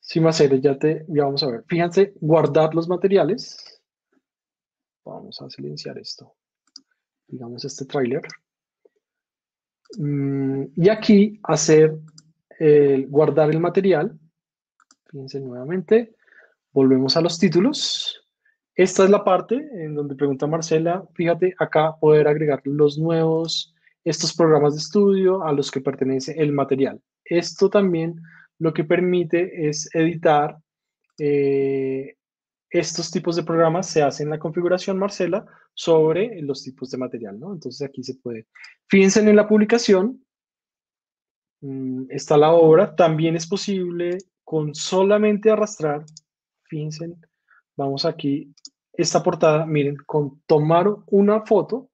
sin más ya te, vamos a ver. Fíjense, guardar los materiales. Vamos a silenciar esto. Digamos este tráiler. Mm, y aquí hacer, guardar el material. Fíjense nuevamente. Volvemos a los títulos. Esta es la parte en donde pregunta Marcela, fíjate, acá poder agregar los nuevos, estos programas de estudio a los que pertenece el material. Esto también lo que permite es editar eh, estos tipos de programas se hacen la configuración Marcela sobre los tipos de material, ¿no? Entonces aquí se puede. Fíjense en la publicación, mm, está la obra, también es posible con solamente arrastrar, fíjense, vamos aquí, esta portada, miren, con tomar una foto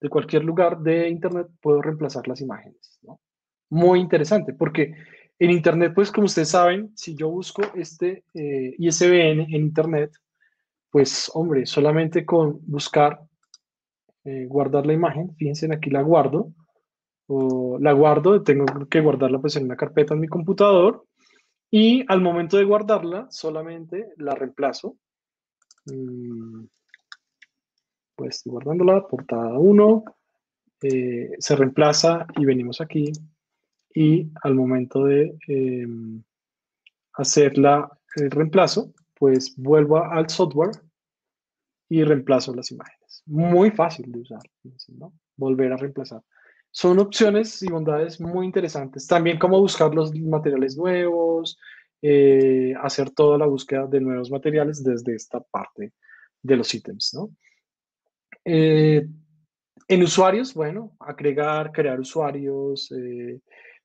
de cualquier lugar de internet puedo reemplazar las imágenes, muy interesante, porque en Internet, pues como ustedes saben, si yo busco este eh, ISBN en Internet, pues hombre, solamente con buscar, eh, guardar la imagen, fíjense, aquí la guardo, o la guardo, tengo que guardarla pues en una carpeta en mi computador, y al momento de guardarla, solamente la reemplazo. Mm, pues guardándola, portada 1, eh, se reemplaza y venimos aquí y al momento de em, hacer el reemplazo, pues vuelvo al software y reemplazo las imágenes. Muy fácil de usar, ¿no? Volver a reemplazar. Son opciones y bondades muy interesantes. También cómo buscar los materiales nuevos, eh, hacer toda la búsqueda de nuevos materiales desde esta parte de los ítems, ¿no? Eh, en usuarios, bueno, agregar, crear usuarios, eh,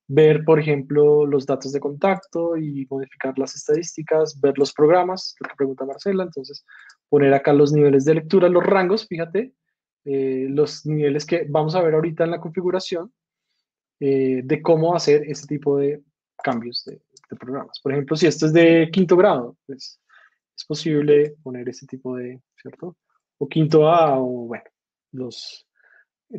ver, por ejemplo, los datos de contacto y modificar las estadísticas, ver los programas, lo que pregunta Marcela, entonces poner acá los niveles de lectura, los rangos, fíjate, eh, los niveles que vamos a ver ahorita en la configuración eh, de cómo hacer ese tipo de cambios de, programas. Por ejemplo, si esto es de quinto grado, pues es posible poner ese tipo de, ¿cierto? O quinto A, o bueno, los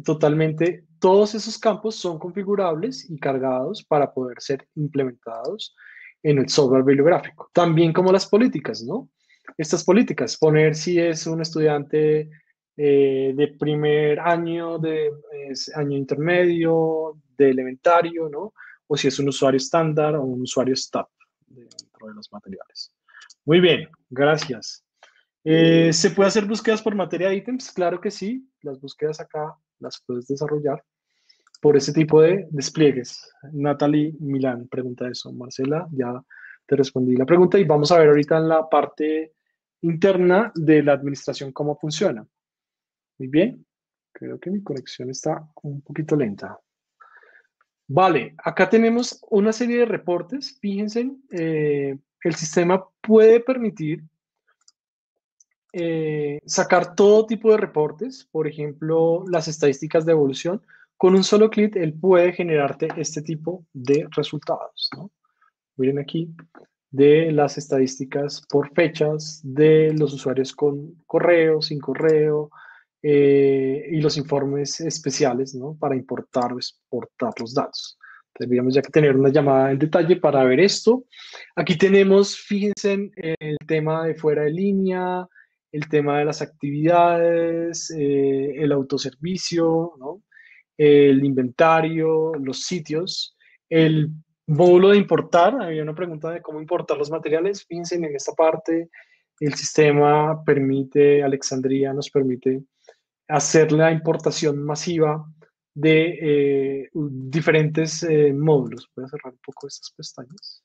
totalmente, todos esos campos son configurables y cargados para poder ser implementados en el software bibliográfico. También como las políticas, ¿no? Estas políticas, poner si es un estudiante eh, de primer año, de año intermedio, de elementario, ¿no? O si es un usuario estándar o un usuario STAP dentro de los materiales. Muy bien, gracias. Eh, ¿Se puede hacer búsquedas por materia de ítems? Claro que sí. Las búsquedas acá las puedes desarrollar por ese tipo de despliegues. Natalie Milán pregunta eso. Marcela, ya te respondí la pregunta y vamos a ver ahorita en la parte interna de la administración cómo funciona. Muy bien. Creo que mi conexión está un poquito lenta. Vale, acá tenemos una serie de reportes. Fíjense, eh, el sistema puede permitir eh, sacar todo tipo de reportes, por ejemplo, las estadísticas de evolución. Con un solo clic, él puede generarte este tipo de resultados. Miren aquí, de las estadísticas por fechas, de los usuarios con correo, sin correo, eh, y los informes especiales ¿no? para importar o exportar los datos. Tendríamos ya que tener una llamada en detalle para ver esto. Aquí tenemos, fíjense, el tema de fuera de línea, el tema de las actividades, eh, el autoservicio, el inventario, los sitios, el módulo de importar. Había una pregunta de cómo importar los materiales. Fíjense en esta parte, el sistema permite, Alexandria nos permite hacer la importación masiva de eh, diferentes eh, módulos. Voy a cerrar un poco estas pestañas.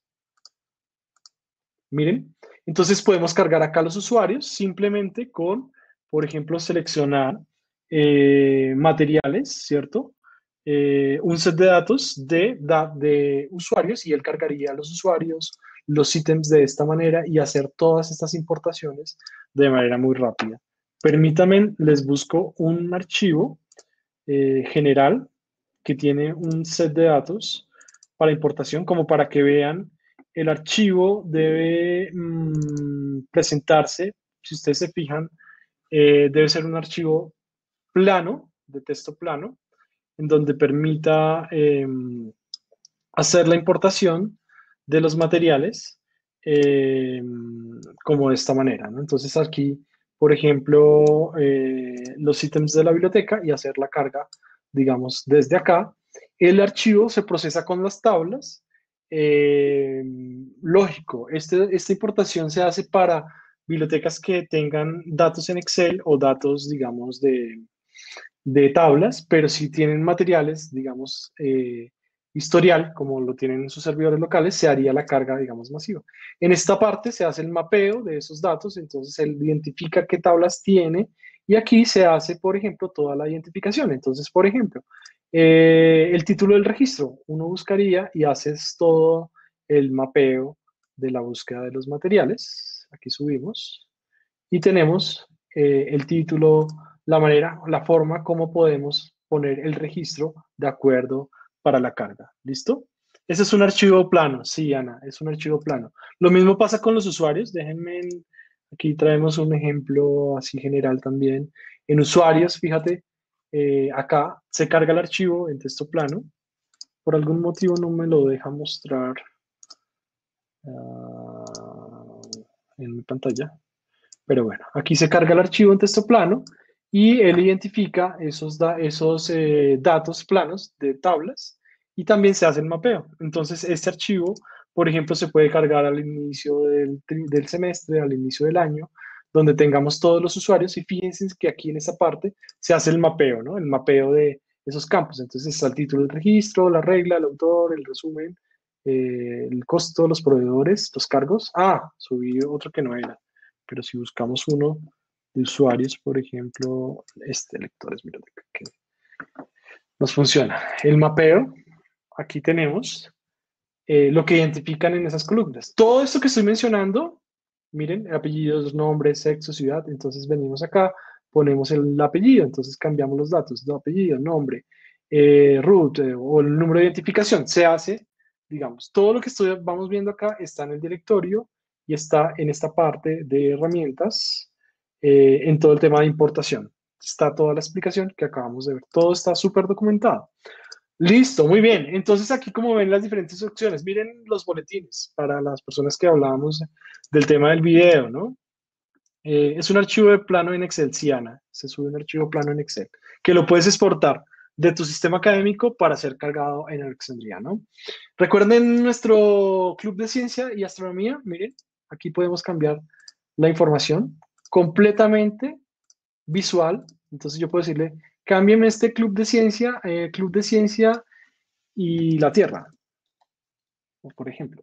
Miren, entonces podemos cargar acá los usuarios simplemente con, por ejemplo, seleccionar eh, materiales, ¿cierto? Un set de datos de, de usuarios y él cargaría los usuarios los ítems de esta manera y hacer todas estas importaciones de manera muy rápida. Permítanme, les busco un archivo eh, general que tiene un set de datos para importación como para que vean el archivo debe mm, presentarse, si ustedes se fijan, eh, debe ser un archivo plano, de texto plano, en donde permita em, hacer la importación de los materiales em, como de esta manera. Entonces aquí, por ejemplo, eh, los ítems de la biblioteca y hacer la carga, digamos, desde acá. El archivo se procesa con las tablas eh, lógico, este, esta importación se hace para bibliotecas que tengan datos en Excel o datos, digamos, de, de tablas, pero si tienen materiales, digamos, eh, historial, como lo tienen en sus servidores locales, se haría la carga, digamos, masiva. En esta parte se hace el mapeo de esos datos, entonces él identifica qué tablas tiene y aquí se hace, por ejemplo, toda la identificación. Entonces, por ejemplo, eh, el título del registro, uno buscaría y haces todo el mapeo de la búsqueda de los materiales. Aquí subimos y tenemos eh, el título, la manera, la forma como podemos poner el registro de acuerdo para la carga. ¿Listo? Ese es un archivo plano. Sí, Ana, es un archivo plano. Lo mismo pasa con los usuarios. Déjenme, aquí traemos un ejemplo así general también. En usuarios, fíjate, eh, acá se carga el archivo en texto plano. Por algún motivo no me lo deja mostrar ah, en mi pantalla. Pero bueno, aquí se carga el archivo en texto plano y él identifica esos, esos eh, datos planos de tablas y también se hace el mapeo. Entonces, este archivo, por ejemplo, se puede cargar al inicio del, del semestre, al inicio del año, donde tengamos todos los usuarios y fíjense que aquí en esa parte se hace el mapeo, ¿no? El mapeo de esos campos. Entonces está el título del registro, la regla, el autor, el resumen, eh, el costo, los proveedores, los cargos. Ah, subí otro que no era, pero si buscamos uno de usuarios, por ejemplo, este lectores, mira que nos funciona. El mapeo, aquí tenemos eh, lo que identifican en esas columnas. Todo esto que estoy mencionando, miren, apellidos, nombre, sexo, ciudad, entonces venimos acá, ponemos el apellido, entonces cambiamos los datos, apellido, nombre, eh, root eh, o el número de identificación, se hace, digamos, todo lo que estoy, vamos viendo acá está en el directorio y está en esta parte de herramientas, en todo el tema de importación. Está toda la explicación que acabamos de ver. Todo está súper documentado. Listo, muy bien. Entonces aquí como ven las diferentes opciones, miren los boletines para las personas que hablábamos del tema del video, ¿no? Eh, es un archivo de plano en Excel, Ciana. Se sube un archivo plano en Excel, que lo puedes exportar de tu sistema académico para ser cargado en Alexandria, ¿no? Recuerden nuestro club de ciencia y astronomía, miren, aquí podemos cambiar la información completamente visual. Entonces yo puedo decirle, cámbiame este club de ciencia, eh, club de ciencia y la Tierra, por ejemplo.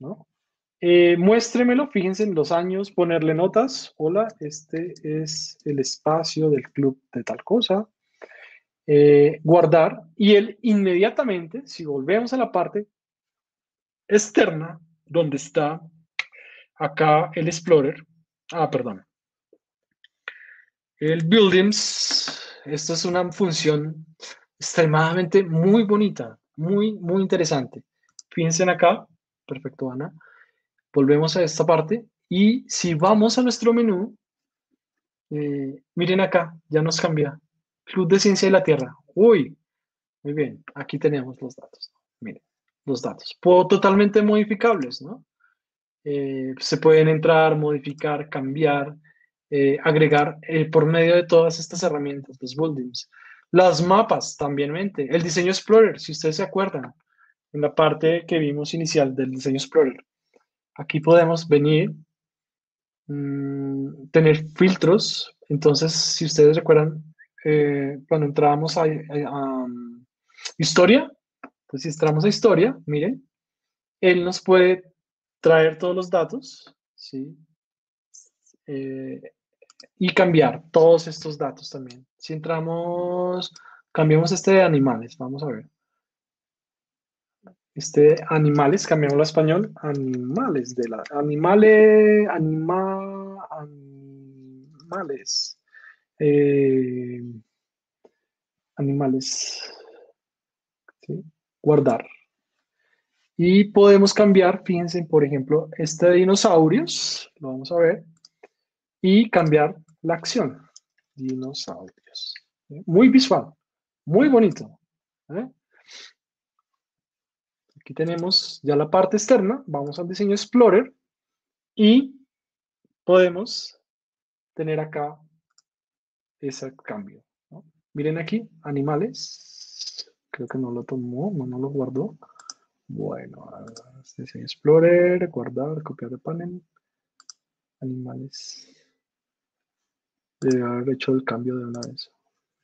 ¿no? Eh, muéstremelo, fíjense en los años, ponerle notas. Hola, este es el espacio del club de tal cosa. Eh, guardar y él inmediatamente, si volvemos a la parte externa, donde está acá el Explorer, ah, perdón, el buildings, esto es una función extremadamente muy bonita, muy, muy interesante. Fíjense acá, perfecto, Ana. Volvemos a esta parte y si vamos a nuestro menú, eh, miren acá, ya nos cambia. Club de Ciencia de la Tierra. Uy, muy bien, aquí tenemos los datos. Miren, los datos. totalmente modificables, ¿no? Eh, se pueden entrar, modificar, cambiar. Eh, agregar eh, por medio de todas estas herramientas, los buildings. Las mapas también, el diseño Explorer, si ustedes se acuerdan, en la parte que vimos inicial del diseño Explorer. Aquí podemos venir, mm, tener filtros. Entonces, si ustedes recuerdan, cuando entrábamos a, um, historia, pues si entramos a historia, miren, él nos puede traer todos los datos, ¿sí? y cambiar todos estos datos también. Si entramos, cambiamos este de animales, vamos a ver. Este animales, cambiamos a español, animales de la, animales, anima, animales, eh, animales, guardar. Y podemos cambiar, fíjense, por ejemplo, este de dinosaurios, lo vamos a ver, y cambiar la acción. Dinosaurios. Muy visual, muy bonito. ¿eh? Aquí tenemos ya la parte externa. Vamos al diseño Explorer y podemos tener acá ese cambio. Miren aquí, animales. Creo que no lo tomó, no, no lo guardó. Bueno, diseño Explorer, guardar, copiar de panel. Animales. Debe haber hecho el cambio de una vez.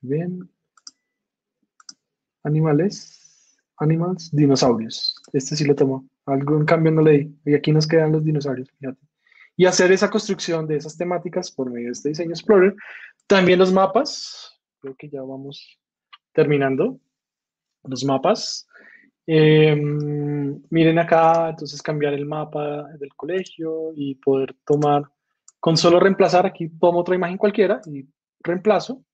Bien. Animales. Animals. Dinosaurios. Este sí lo tomó. Algún cambio no leí. Y aquí nos quedan los dinosaurios. Fíjate. Y hacer esa construcción de esas temáticas por medio de este diseño Explorer. También los mapas. Creo que ya vamos terminando. Los mapas. Em, miren acá, entonces cambiar el mapa del colegio y poder tomar con solo reemplazar, aquí tomo otra imagen cualquiera y reemplazo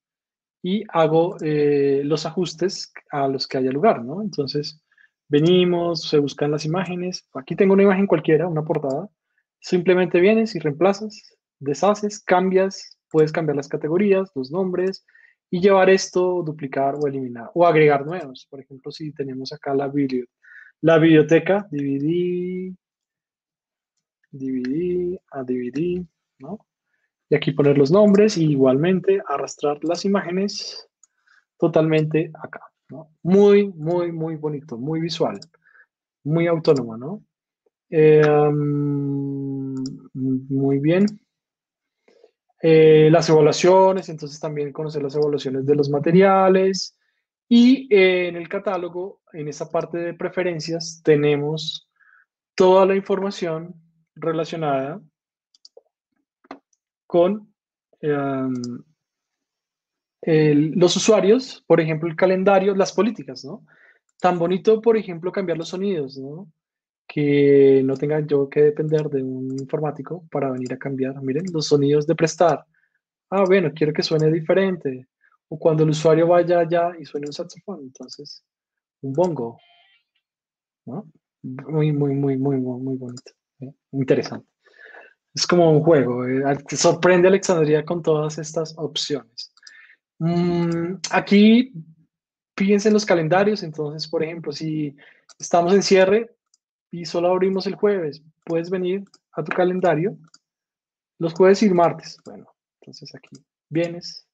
y hago eh, los ajustes a los que haya lugar, ¿no? Entonces, venimos, se buscan las imágenes. Aquí tengo una imagen cualquiera, una portada. Simplemente vienes y reemplazas, deshaces, cambias, puedes cambiar las categorías, los nombres y llevar esto, duplicar o eliminar o agregar nuevos. Por ejemplo, si tenemos acá la, video, la biblioteca, DVD, DVD, a DVD, y aquí poner los nombres y igualmente arrastrar las imágenes totalmente acá, Muy, muy, muy bonito, muy visual, muy autónoma, ¿no? Em, muy bien. Eh, las evaluaciones, entonces también conocer las evaluaciones de los materiales. Y eh, en el catálogo, en esa parte de preferencias, tenemos toda la información relacionada con em, los usuarios, por ejemplo, el calendario, las políticas, ¿no? Tan bonito, por ejemplo, cambiar los sonidos, ¿no? Que no tenga yo que depender de un informático para venir a cambiar. Miren, los sonidos de prestar. Ah, bueno, quiero que suene diferente. O cuando el usuario vaya allá y suene un saxofón, entonces, un bongo, ¿no? Muy, muy, muy, muy, muy bonito. ¿eh? Interesante. Es como un juego. Eh, sorprende Alexandria con todas estas opciones. Mm, aquí, fíjense en los calendarios. Entonces, por ejemplo, si estamos en cierre y solo abrimos el jueves, puedes venir a tu calendario los jueves y martes. Bueno, entonces aquí vienes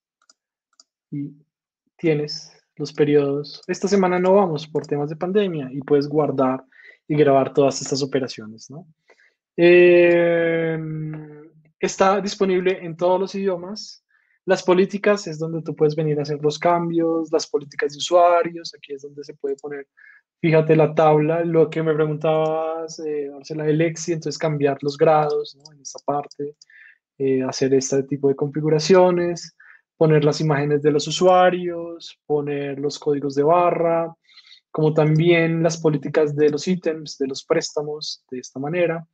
y tienes los periodos. Esta semana no vamos por temas de pandemia y puedes guardar y grabar todas estas operaciones, ¿no? Em, está disponible en todos los idiomas. Las políticas es donde tú puedes venir a hacer los cambios, las políticas de usuarios, aquí es donde se puede poner, fíjate la tabla, lo que me preguntabas, eh, Marcela, el entonces cambiar los grados ¿no? en esta parte, eh, hacer este tipo de configuraciones, poner las imágenes de los usuarios, poner los códigos de barra, como también las políticas de los ítems, de los préstamos, de esta manera,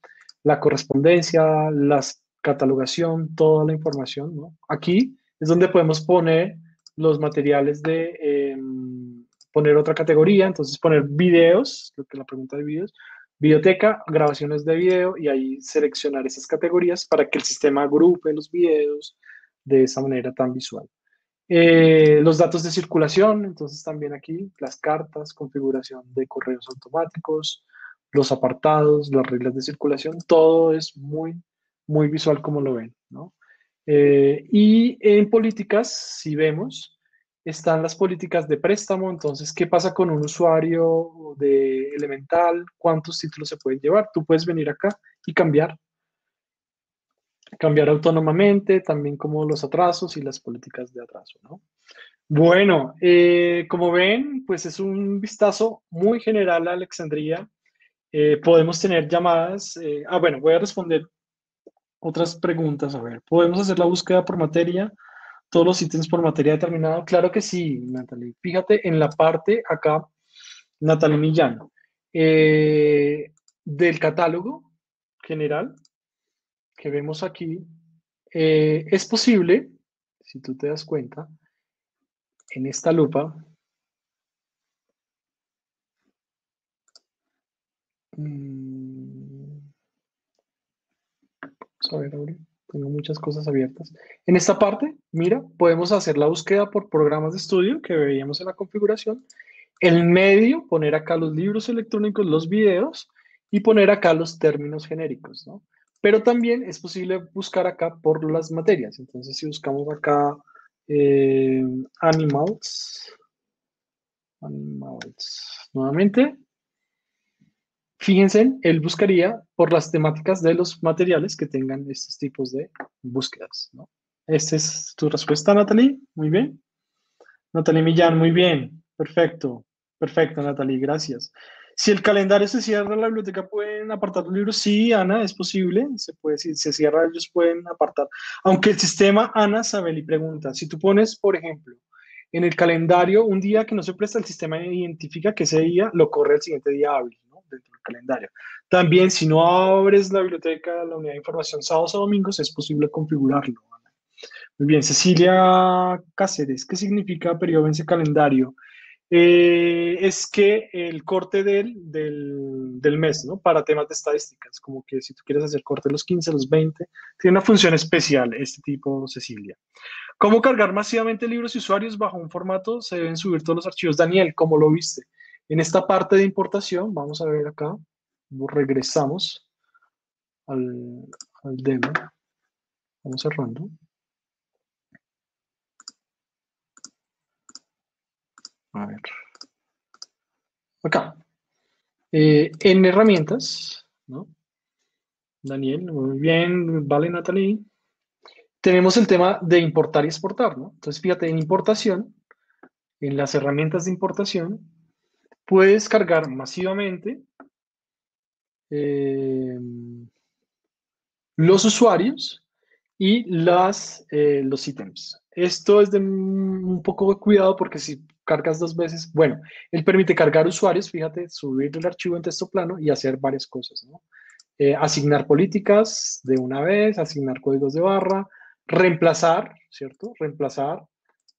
la correspondencia, la catalogación, toda la información. ¿no? Aquí es donde podemos poner los materiales de poner otra categoría, entonces poner videos, lo que la pregunta de videos, biblioteca, grabaciones de video y ahí seleccionar esas categorías para que el sistema agrupe los videos de esa manera tan visual. Eh, los datos de circulación, entonces también aquí las cartas, configuración de correos automáticos, los apartados, las reglas de circulación, todo es muy, muy visual como lo ven. ¿no? Eh, y en políticas, si vemos, están las políticas de préstamo, entonces, ¿qué pasa con un usuario de Elemental? ¿Cuántos títulos se pueden llevar? Tú puedes venir acá y cambiar cambiar autónomamente, también como los atrasos y las políticas de atraso, ¿no? Bueno, eh, como ven, pues es un vistazo muy general a Alexandria. Eh, podemos tener llamadas. Eh, ah, bueno, voy a responder otras preguntas. A ver, ¿podemos hacer la búsqueda por materia? ¿Todos los ítems por materia determinada? Claro que sí, Natalie. Fíjate en la parte acá, Natalie Millán, del catálogo general, que vemos aquí, eh, es posible, si tú te das cuenta, en esta lupa, mm, a ver, tengo muchas cosas abiertas. En esta parte, mira, podemos hacer la búsqueda por programas de estudio que veíamos en la configuración. El medio, poner acá los libros electrónicos, los videos y poner acá los términos genéricos, ¿no? Pero también es posible buscar acá por las materias. Entonces, si buscamos acá eh, animals, animals, nuevamente, fíjense, él buscaría por las temáticas de los materiales que tengan estos tipos de búsquedas. ¿no? Esta es tu respuesta, Natalie. Muy bien. Natalie Millán, muy bien. Perfecto. Perfecto, Natalie, gracias. Si el calendario se cierra, la biblioteca pueden apartar los libros. Sí, Ana, es posible. Se puede, si se cierra, ellos pueden apartar. Aunque el sistema, Ana, Sabeli pregunta, si tú pones, por ejemplo, en el calendario un día que no se presta, el sistema identifica que ese día lo corre el siguiente día hábil. Dentro del calendario. También, si no abres la biblioteca, la unidad de información sábados o domingos, es posible configurarlo. Muy bien, Cecilia Cáceres, ¿qué significa periodo vence calendario? Eh, es que el corte del, del, mes, ¿no? Para temas de estadísticas, como que si tú quieres hacer corte los 15, los 20, tiene una función especial este tipo, Cecilia. ¿Cómo cargar masivamente libros y usuarios bajo un formato? Se deben subir todos los archivos. Daniel, ¿cómo lo viste? En esta parte de importación, vamos a ver acá, regresamos al, demo. Vamos cerrando. A ver. Acá. Eh, en herramientas, ¿no? Daniel, muy bien, vale, Natalie. Tenemos el tema de importar y exportar, ¿no? Entonces, fíjate, en importación, en las herramientas de importación, puedes cargar masivamente eh, los usuarios y las, eh, los ítems. Esto es de un poco de cuidado porque si cargas dos veces, bueno, él permite cargar usuarios, fíjate, subir el archivo en texto plano y hacer varias cosas. Eh, asignar políticas de una vez, asignar códigos de barra, reemplazar, ¿cierto? Reemplazar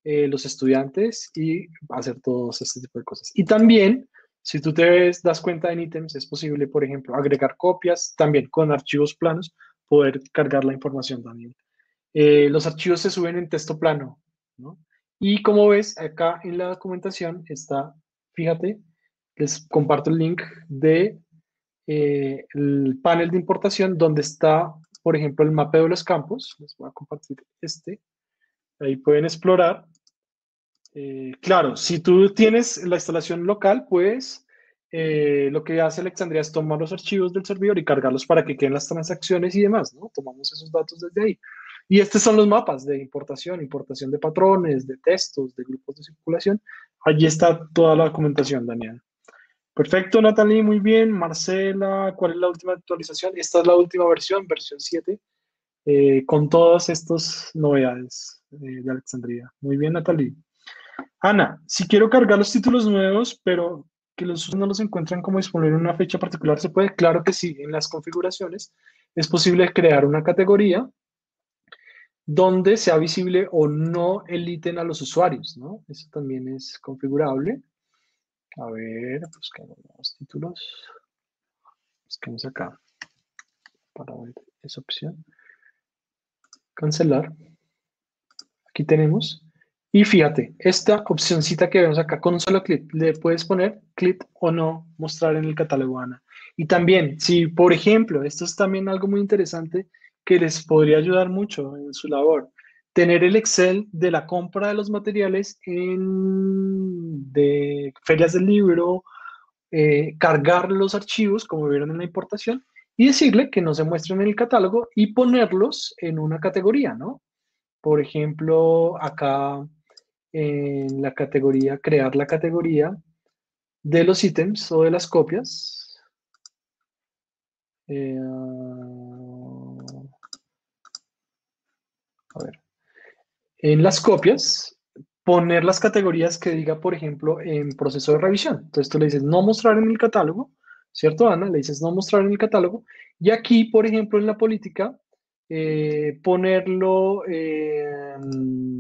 eh, los estudiantes y hacer todos este tipo de cosas. Y también, si tú te das cuenta en ítems, es posible, por ejemplo, agregar copias, también con archivos planos, poder cargar la información también. Eh, los archivos se suben en texto plano, ¿no? Y como ves, acá en la documentación está, fíjate, les comparto el link de eh, el panel de importación donde está, por ejemplo, el mapeo de los campos. Les voy a compartir este. Ahí pueden explorar. Eh, claro, si tú tienes la instalación local, pues eh, lo que hace Alexandria es tomar los archivos del servidor y cargarlos para que queden las transacciones y demás, ¿no? Tomamos esos datos desde ahí. Y estos son los mapas de importación, importación de patrones, de textos, de grupos de circulación. Allí está toda la documentación, Daniel. Perfecto, Natalie, muy bien. Marcela, ¿cuál es la última actualización? Esta es la última versión, versión 7, eh, con todas estas novedades de Alexandria. Muy bien, Natalie. Ana, si quiero cargar los títulos nuevos, pero que los no los encuentran como disponible en una fecha particular, ¿se puede? Claro que sí, en las configuraciones es posible crear una categoría donde sea visible o no el ítem a los usuarios, ¿no? Eso también es configurable. A ver, buscamos los títulos. Busquemos acá para ver esa opción. Cancelar. Aquí tenemos. Y fíjate, esta opcióncita que vemos acá con un solo clic, le puedes poner clic o no mostrar en el catálogo ANA. Y también, si por ejemplo, esto es también algo muy interesante que les podría ayudar mucho en su labor tener el Excel de la compra de los materiales en, de ferias del libro, eh, cargar los archivos, como vieron en la importación, y decirle que no se muestren en el catálogo y ponerlos en una categoría, ¿no? Por ejemplo, acá en la categoría, crear la categoría de los ítems o de las copias. Eh, a ver en las copias poner las categorías que diga, por ejemplo, en proceso de revisión. Entonces tú le dices no mostrar en el catálogo, ¿cierto, Ana? Le dices no mostrar en el catálogo. Y aquí, por ejemplo, en la política, eh, ponerlo en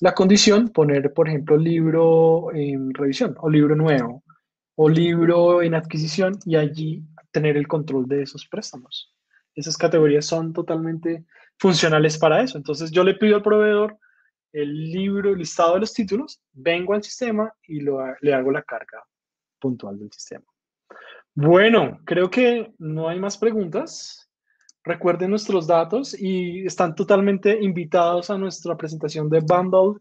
la condición, poner, por ejemplo, libro en revisión o libro nuevo o libro en adquisición y allí tener el control de esos préstamos. Esas categorías son totalmente funcionales para eso. Entonces yo le pido al proveedor el libro, el listado de los títulos, vengo al sistema y lo, le hago la carga puntual del sistema. Bueno, creo que no hay más preguntas. Recuerden nuestros datos y están totalmente invitados a nuestra presentación de Bundle,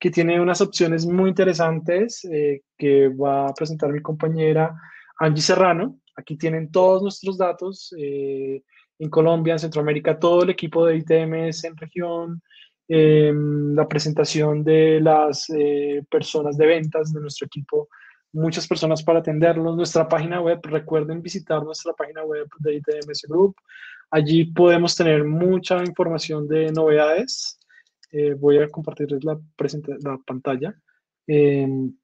que tiene unas opciones muy interesantes eh, que va a presentar mi compañera Angie Serrano. Aquí tienen todos nuestros datos. Eh, en Colombia, en Centroamérica, todo el equipo de ITMS en región, em, la presentación de las eh, personas de ventas de nuestro equipo, muchas personas para atenderlos, nuestra página web, recuerden visitar nuestra página web de ITMS Group, allí podemos tener mucha información de novedades, eh, voy a compartirles la, la pantalla, em,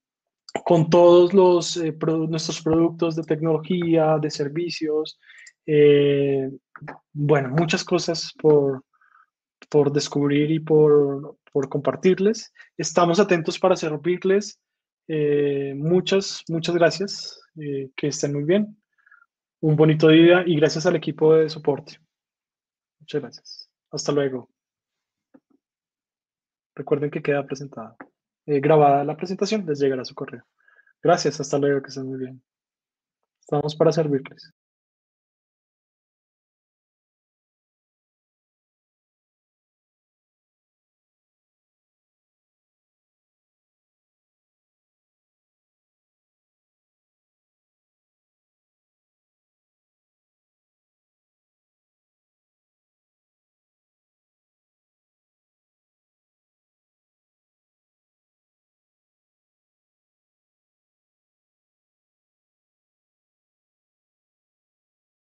con todos los, eh, nuestros productos de tecnología, de servicios, eh, bueno, muchas cosas por, por descubrir y por, por, compartirles. Estamos atentos para servirles. Muchas, muchas gracias. Que estén muy bien. Un bonito día y gracias al equipo de soporte. Muchas gracias. Hasta luego. Recuerden que queda presentada, grabada la presentación, les llegará su correo. Gracias, hasta luego, que estén muy bien. Estamos para servirles.